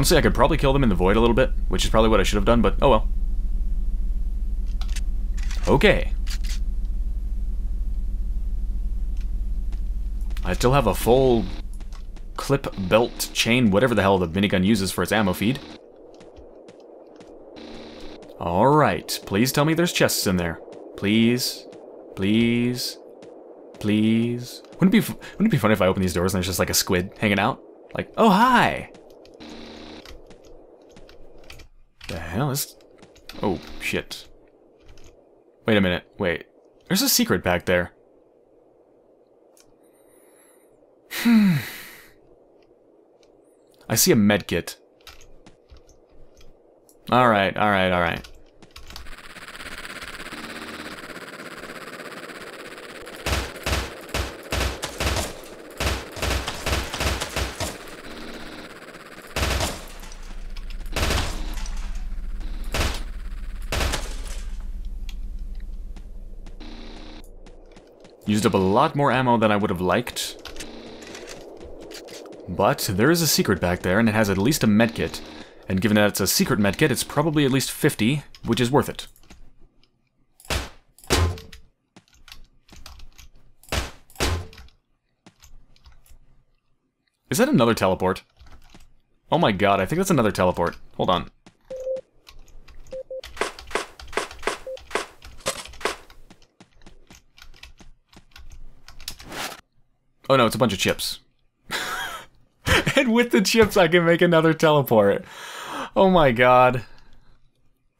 Honestly, I could probably kill them in the void a little bit, which is probably what I should have done, but oh well. Okay. I still have a full clip, belt, chain, whatever the hell the minigun uses for its ammo feed. Alright, please tell me there's chests in there. Please. Please. Please. Wouldn't it be, wouldn't it be funny if I open these doors and there's just like a squid hanging out? Like, oh hi! The hell is... Oh, shit. Wait a minute. Wait. There's a secret back there. Hmm. I see a medkit. Alright, alright, alright. Used up a lot more ammo than I would have liked. But there is a secret back there, and it has at least a medkit. And given that it's a secret medkit, it's probably at least 50, which is worth it. Is that another teleport? Oh my god, I think that's another teleport. Hold on. Oh no, it's a bunch of chips. and with the chips, I can make another teleport. Oh my god.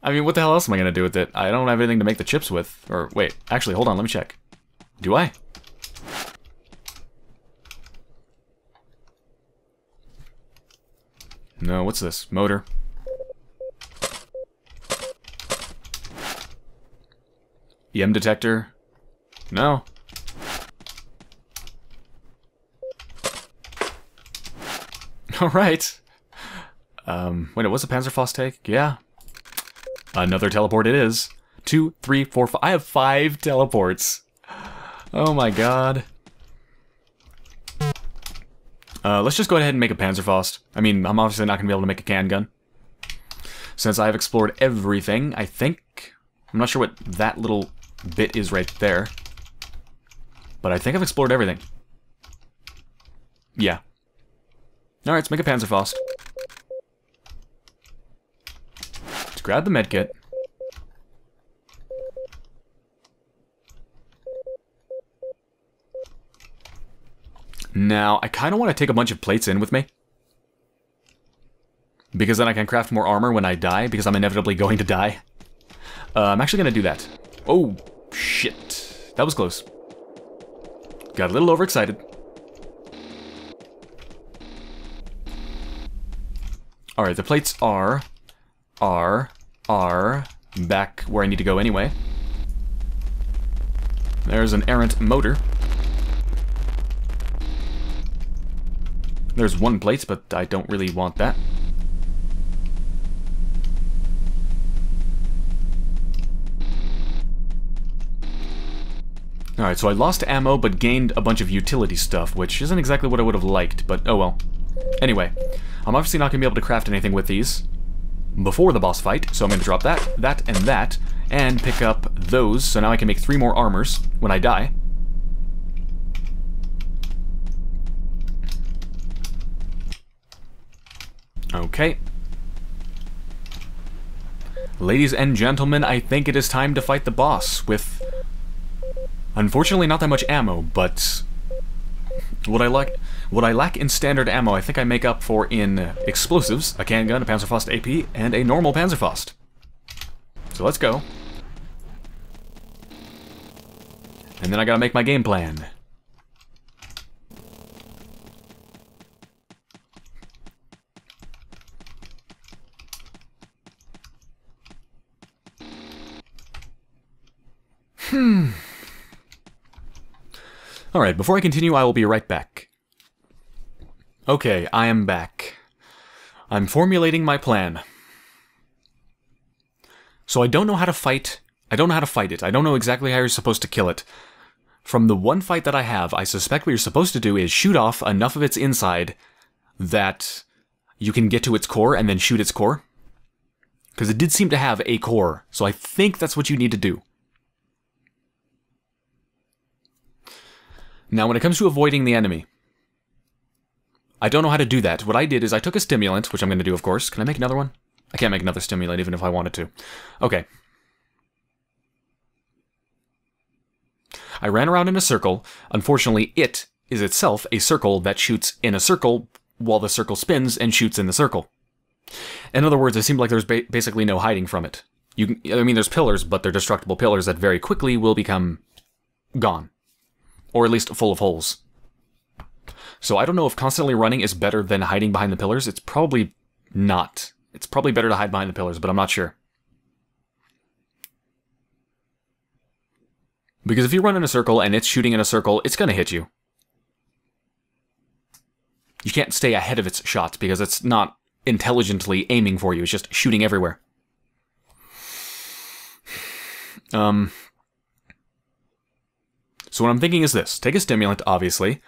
I mean, what the hell else am I going to do with it? I don't have anything to make the chips with. Or, wait, actually, hold on, let me check. Do I? No, what's this? Motor. EM detector? No. Alright. Um, wait, was a Panzerfaust take? Yeah. Another teleport it is. Two, three, four, five. I have five teleports. Oh my god. Uh, let's just go ahead and make a Panzerfaust. I mean, I'm obviously not going to be able to make a can gun. Since I've explored everything, I think... I'm not sure what that little bit is right there. But I think I've explored everything. Yeah, Alright, let's make a Panzerfaust. Let's grab the medkit. Now, I kind of want to take a bunch of plates in with me. Because then I can craft more armor when I die, because I'm inevitably going to die. Uh, I'm actually going to do that. Oh, shit. That was close. Got a little overexcited. Alright, the plates are... are... are... back where I need to go anyway. There's an errant motor. There's one plate, but I don't really want that. Alright, so I lost ammo, but gained a bunch of utility stuff, which isn't exactly what I would have liked, but oh well. Anyway, I'm obviously not going to be able to craft anything with these before the boss fight, so I'm going to drop that, that, and that, and pick up those, so now I can make three more armors when I die. Okay. Ladies and gentlemen, I think it is time to fight the boss with... Unfortunately, not that much ammo, but... What I like... What I lack in standard ammo, I think I make up for in explosives, a can gun, a Panzerfaust AP, and a normal Panzerfaust. So let's go. And then I gotta make my game plan. Hmm. Alright, before I continue, I will be right back. Okay, I am back. I'm formulating my plan. So I don't know how to fight. I don't know how to fight it. I don't know exactly how you're supposed to kill it. From the one fight that I have, I suspect what you're supposed to do is shoot off enough of its inside that you can get to its core and then shoot its core. Because it did seem to have a core, so I think that's what you need to do. Now, when it comes to avoiding the enemy, I don't know how to do that. What I did is I took a stimulant, which I'm going to do, of course. Can I make another one? I can't make another stimulant, even if I wanted to. Okay. I ran around in a circle. Unfortunately, it is itself a circle that shoots in a circle while the circle spins and shoots in the circle. In other words, it seemed like there's ba basically no hiding from it. You, can, I mean, there's pillars, but they're destructible pillars that very quickly will become gone. Or at least full of holes. So I don't know if constantly running is better than hiding behind the pillars. It's probably not. It's probably better to hide behind the pillars, but I'm not sure. Because if you run in a circle and it's shooting in a circle, it's going to hit you. You can't stay ahead of its shots because it's not intelligently aiming for you. It's just shooting everywhere. Um, so what I'm thinking is this. Take a stimulant, obviously.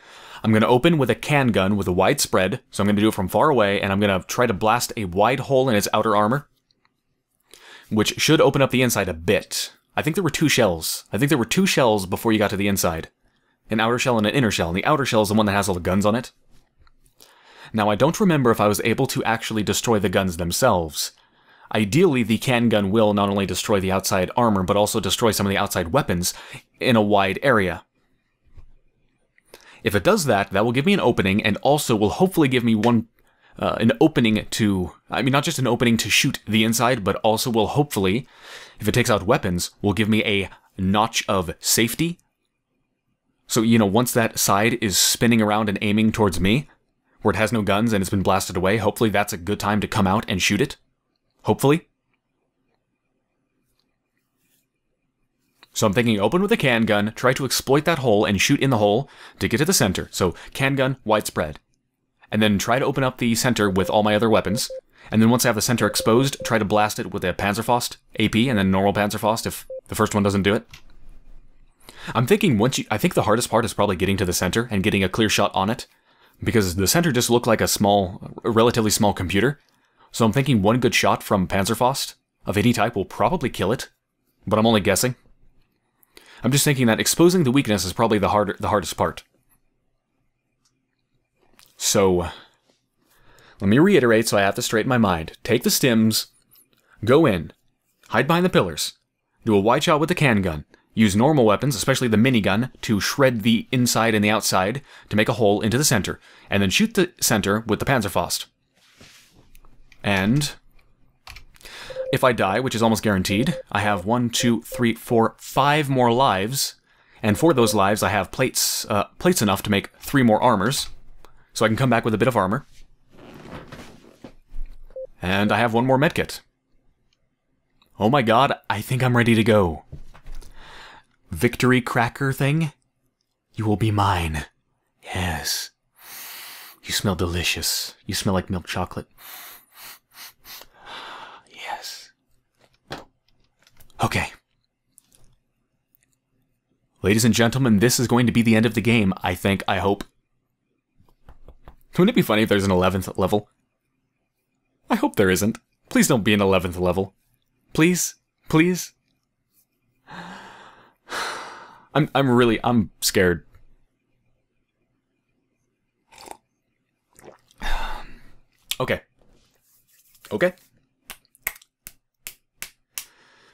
I'm going to open with a can gun with a wide spread. So I'm going to do it from far away, and I'm going to try to blast a wide hole in its outer armor. Which should open up the inside a bit. I think there were two shells. I think there were two shells before you got to the inside. An outer shell and an inner shell, and the outer shell is the one that has all the guns on it. Now, I don't remember if I was able to actually destroy the guns themselves. Ideally, the can gun will not only destroy the outside armor, but also destroy some of the outside weapons in a wide area. If it does that, that will give me an opening, and also will hopefully give me one uh, an opening to, I mean, not just an opening to shoot the inside, but also will hopefully, if it takes out weapons, will give me a notch of safety. So, you know, once that side is spinning around and aiming towards me, where it has no guns and it's been blasted away, hopefully that's a good time to come out and shoot it. Hopefully. So I'm thinking open with a can gun, try to exploit that hole and shoot in the hole to get to the center. So can gun, widespread. And then try to open up the center with all my other weapons. And then once I have the center exposed, try to blast it with a Panzerfaust AP and then normal Panzerfaust if the first one doesn't do it. I'm thinking once you, I think the hardest part is probably getting to the center and getting a clear shot on it. Because the center just looked like a small, a relatively small computer. So I'm thinking one good shot from Panzerfaust of any type will probably kill it. But I'm only guessing. I'm just thinking that exposing the weakness is probably the harder, the hardest part. So, let me reiterate so I have to straighten my mind. Take the stims, go in, hide behind the pillars, do a wide shot with the can gun, use normal weapons, especially the minigun, to shred the inside and the outside to make a hole into the center, and then shoot the center with the Panzerfaust. And if I die, which is almost guaranteed, I have one, two, three, four, five more lives, and for those lives I have plates, uh, plates enough to make three more armors, so I can come back with a bit of armor. And I have one more medkit. Oh my god, I think I'm ready to go. Victory cracker thing? You will be mine. Yes. You smell delicious. You smell like milk chocolate. Yes. Okay. Ladies and gentlemen, this is going to be the end of the game, I think, I hope. Wouldn't it be funny if there's an 11th level? I hope there isn't. Please don't be an 11th level. Please? Please? I'm I'm really I'm scared. Okay. Okay.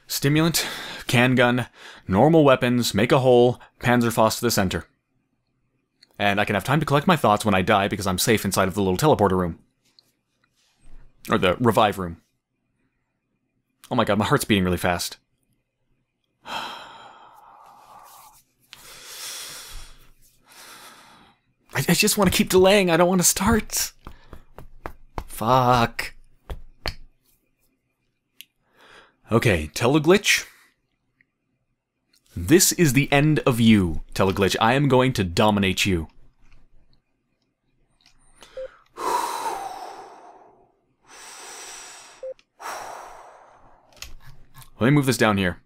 Stimulant, can gun, normal weapons, make a hole, Panzerfaust to the center. And I can have time to collect my thoughts when I die because I'm safe inside of the little teleporter room. Or the revive room. Oh my god, my heart's beating really fast. I, just want to keep delaying. I don't want to start. Fuck. Okay, Teleglitch. This is the end of you, Teleglitch. I am going to dominate you. Let me move this down here.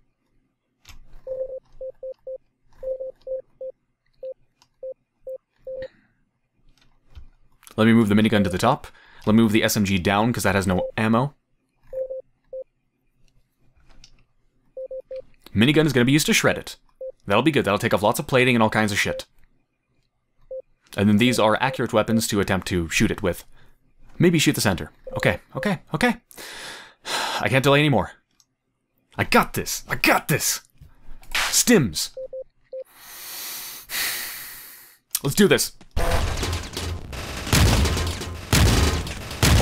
Let me move the minigun to the top. Let me move the SMG down because that has no ammo. Minigun is going to be used to shred it. That'll be good. That'll take off lots of plating and all kinds of shit. And then these are accurate weapons to attempt to shoot it with. Maybe shoot the center. Okay, okay, okay. I can't delay anymore. I got this. I got this. Stims. Let's do this.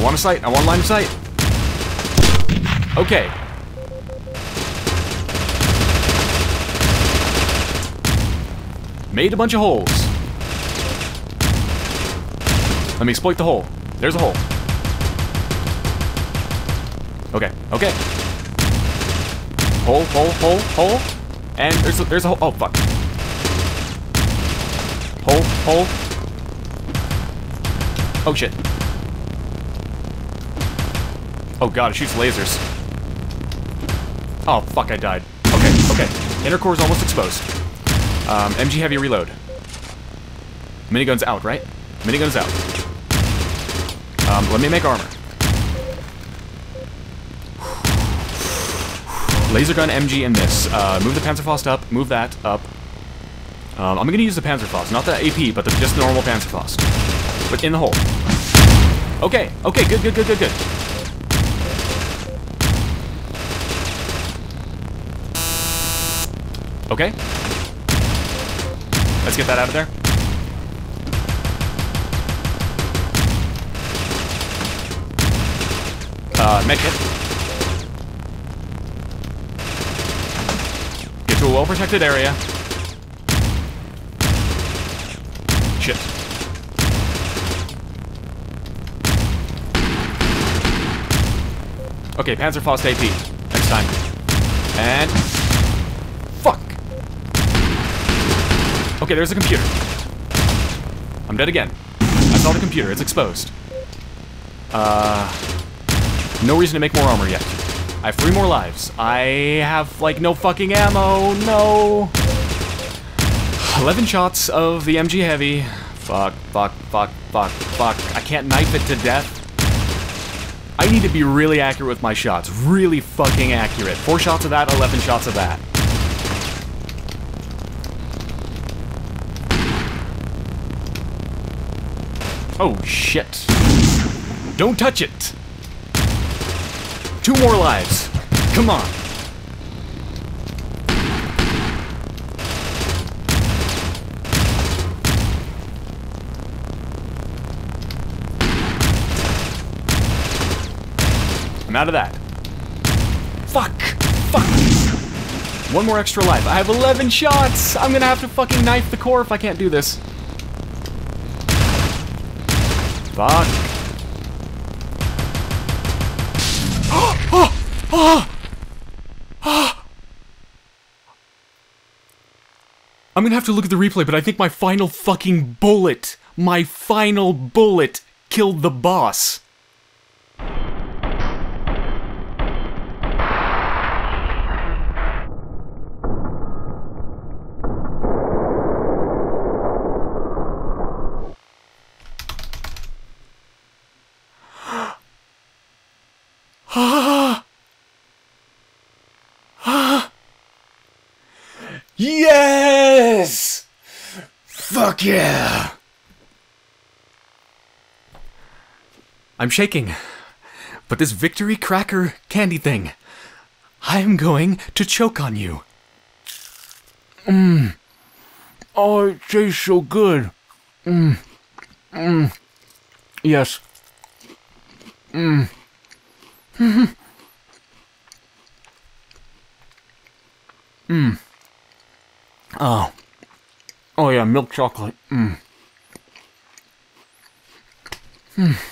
I want a sight. I want a line of sight. Okay. Made a bunch of holes. Let me exploit the hole. There's a hole. Okay, okay. Hole, hole, hole, hole. And there's a, there's a hole. Oh, fuck. Hole, hole. Oh, shit. Oh god, it shoots lasers. Oh, fuck, I died. Okay, okay. Inner core is almost exposed. Um, MG heavy reload. Minigun's out, right? Minigun's out. Um, let me make armor. Laser gun, MG, and this. Uh, move the Panzerfaust up, move that up. Um, I'm gonna use the Panzerfaust, not the AP, but the just the normal Panzerfaust. But in the hole. Okay, okay, good, good, good, good, good. Okay. Let's get that out of there. Uh, medkit. Get to a well-protected area. Shit. Okay, Panzerfaust AP. Next time. And... Okay, there's a computer. I'm dead again. I saw the computer. It's exposed. Uh... No reason to make more armor yet. I have three more lives. I have, like, no fucking ammo. No. 11 shots of the MG Heavy. Fuck, fuck, fuck, fuck, fuck. I can't knife it to death. I need to be really accurate with my shots. Really fucking accurate. Four shots of that, 11 shots of that. Oh, shit. Don't touch it! Two more lives. Come on. I'm out of that. Fuck! Fuck! One more extra life. I have 11 shots! I'm gonna have to fucking knife the core if I can't do this. Fuck. I'm gonna have to look at the replay, but I think my final fucking bullet, my final bullet, killed the boss. Yes! Yeah! I'm shaking. But this victory cracker candy thing, I'm going to choke on you. Mmm. Oh, it tastes so good. Mmm. Mmm. Yes. Mmm. Mmm. Oh. Oh yeah, milk chocolate. Mmm. Mmm.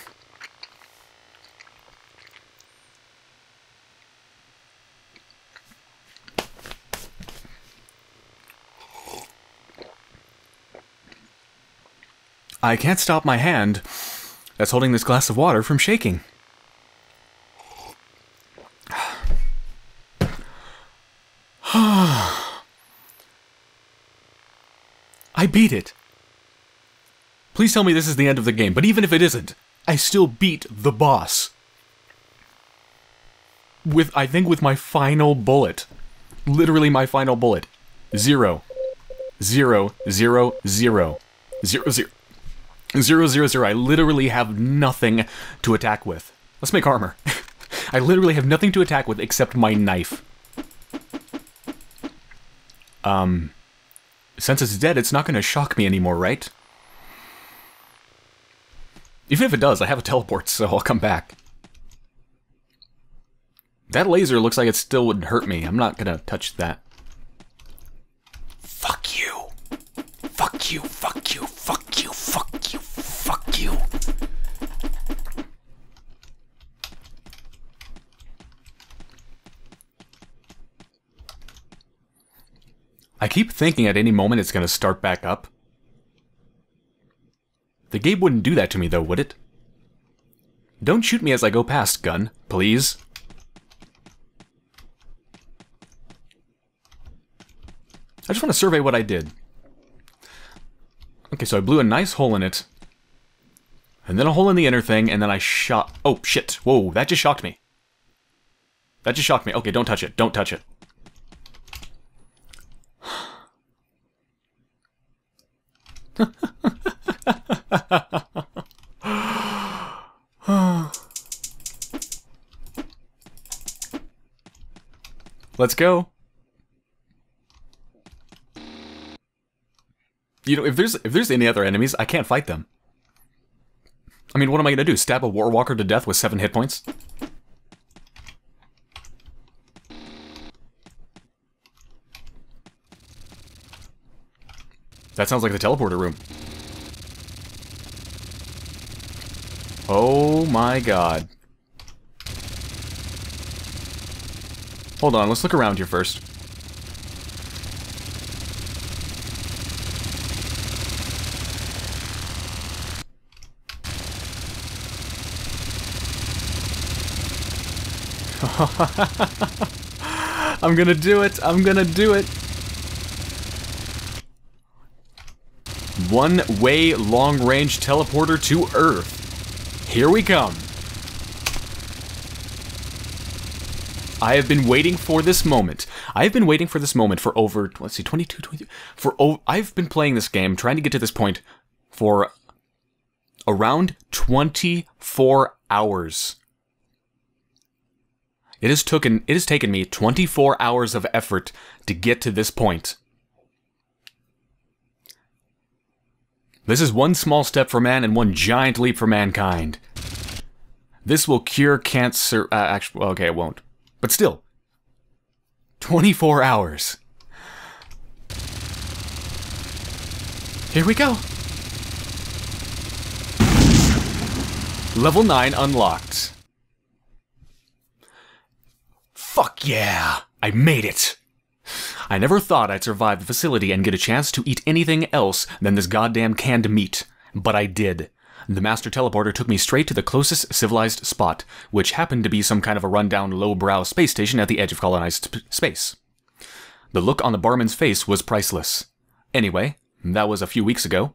I can't stop my hand that's holding this glass of water from shaking. I beat it. Please tell me this is the end of the game, but even if it isn't, I still beat the boss. With, I think with my final bullet. Literally my final bullet. Zero. Zero, zero, zero. Zero, zero. Zero, zero, zero. I literally have nothing to attack with. Let's make armor. I literally have nothing to attack with except my knife. Um, since it's dead, it's not going to shock me anymore, right? Even if it does, I have a teleport, so I'll come back. That laser looks like it still would hurt me. I'm not gonna touch that. Fuck you. Fuck you, fuck you, fuck you, fuck you. I keep thinking at any moment it's going to start back up. The game wouldn't do that to me though, would it? Don't shoot me as I go past, gun, please. I just want to survey what I did. Okay, so I blew a nice hole in it. And then a hole in the inner thing, and then I shot... Oh, shit. Whoa, that just shocked me. That just shocked me. Okay, don't touch it. Don't touch it. Let's go. You know, if there's if there's any other enemies, I can't fight them. I mean, what am I gonna do? Stab a Warwalker to death with seven hit points? That sounds like the teleporter room. Oh my god. Hold on, let's look around here first. I'm gonna do it! I'm gonna do it! One-way long-range teleporter to Earth. Here we come. I have been waiting for this moment. I have been waiting for this moment for over, let's see, 22, 23, for, oh, I've been playing this game, trying to get to this point for around 24 hours. It has taken, it has taken me 24 hours of effort to get to this point. This is one small step for man and one giant leap for mankind. This will cure cancer. Uh, actually, okay, it won't. But still, 24 hours. Here we go. Level 9 unlocked. Fuck yeah! I made it! I never thought I'd survive the facility and get a chance to eat anything else than this goddamn canned meat. But I did. The master teleporter took me straight to the closest civilized spot, which happened to be some kind of a rundown lowbrow space station at the edge of colonized space. The look on the barman's face was priceless. Anyway, that was a few weeks ago.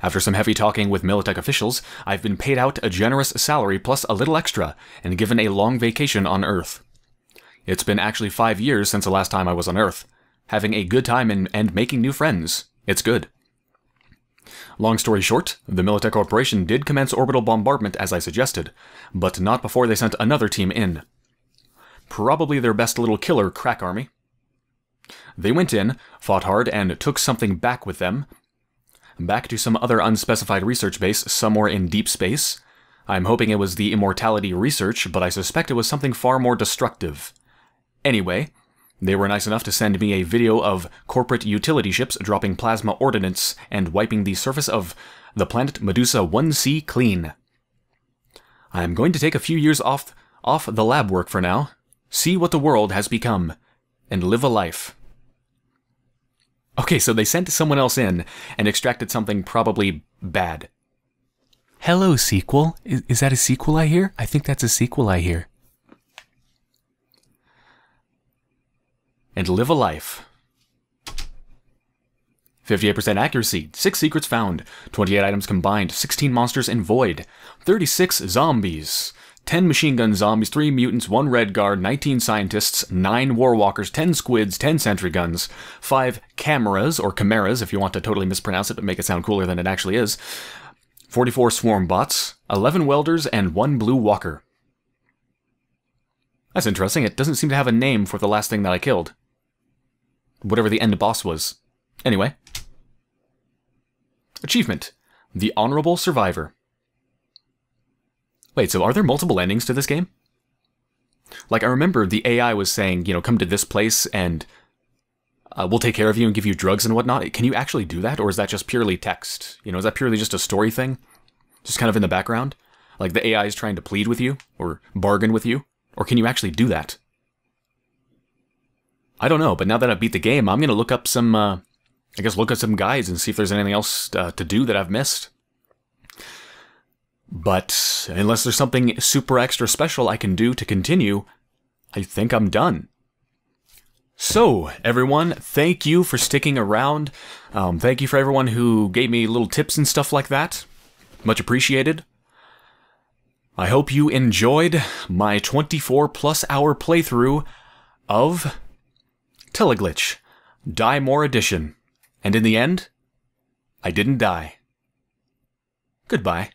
After some heavy talking with Militech officials, I've been paid out a generous salary plus a little extra, and given a long vacation on Earth. It's been actually five years since the last time I was on Earth. Having a good time and, and making new friends. It's good. Long story short, the Militech Corporation did commence orbital bombardment as I suggested, but not before they sent another team in. Probably their best little killer crack army. They went in, fought hard, and took something back with them. Back to some other unspecified research base somewhere in deep space. I'm hoping it was the immortality research, but I suspect it was something far more destructive. Anyway, they were nice enough to send me a video of corporate utility ships dropping plasma ordnance and wiping the surface of the planet Medusa 1C clean. I'm going to take a few years off off the lab work for now, see what the world has become, and live a life. Okay, so they sent someone else in and extracted something probably bad. Hello, sequel. Is, is that a sequel I hear? I think that's a sequel I hear. And live a life. 58% accuracy, 6 secrets found, 28 items combined, 16 monsters in void, 36 zombies, 10 machine gun zombies, 3 mutants, 1 red guard, 19 scientists, 9 warwalkers, 10 squids, 10 sentry guns, 5 cameras, or chimeras if you want to totally mispronounce it but make it sound cooler than it actually is, 44 swarm bots, 11 welders, and 1 blue walker. That's interesting, it doesn't seem to have a name for the last thing that I killed whatever the end boss was. Anyway. Achievement. The Honorable Survivor. Wait, so are there multiple endings to this game? Like, I remember the AI was saying, you know, come to this place and uh, we'll take care of you and give you drugs and whatnot. Can you actually do that, or is that just purely text? You know, is that purely just a story thing? Just kind of in the background? Like the AI is trying to plead with you, or bargain with you? Or can you actually do that? I don't know, but now that I've beat the game, I'm gonna look up some, uh, I guess look at some guides and see if there's anything else uh, to do that I've missed. But unless there's something super extra special I can do to continue, I think I'm done. So, everyone, thank you for sticking around. Um, thank you for everyone who gave me little tips and stuff like that. Much appreciated. I hope you enjoyed my 24 plus hour playthrough of Teleglitch, Die More Edition. And in the end, I didn't die. Goodbye.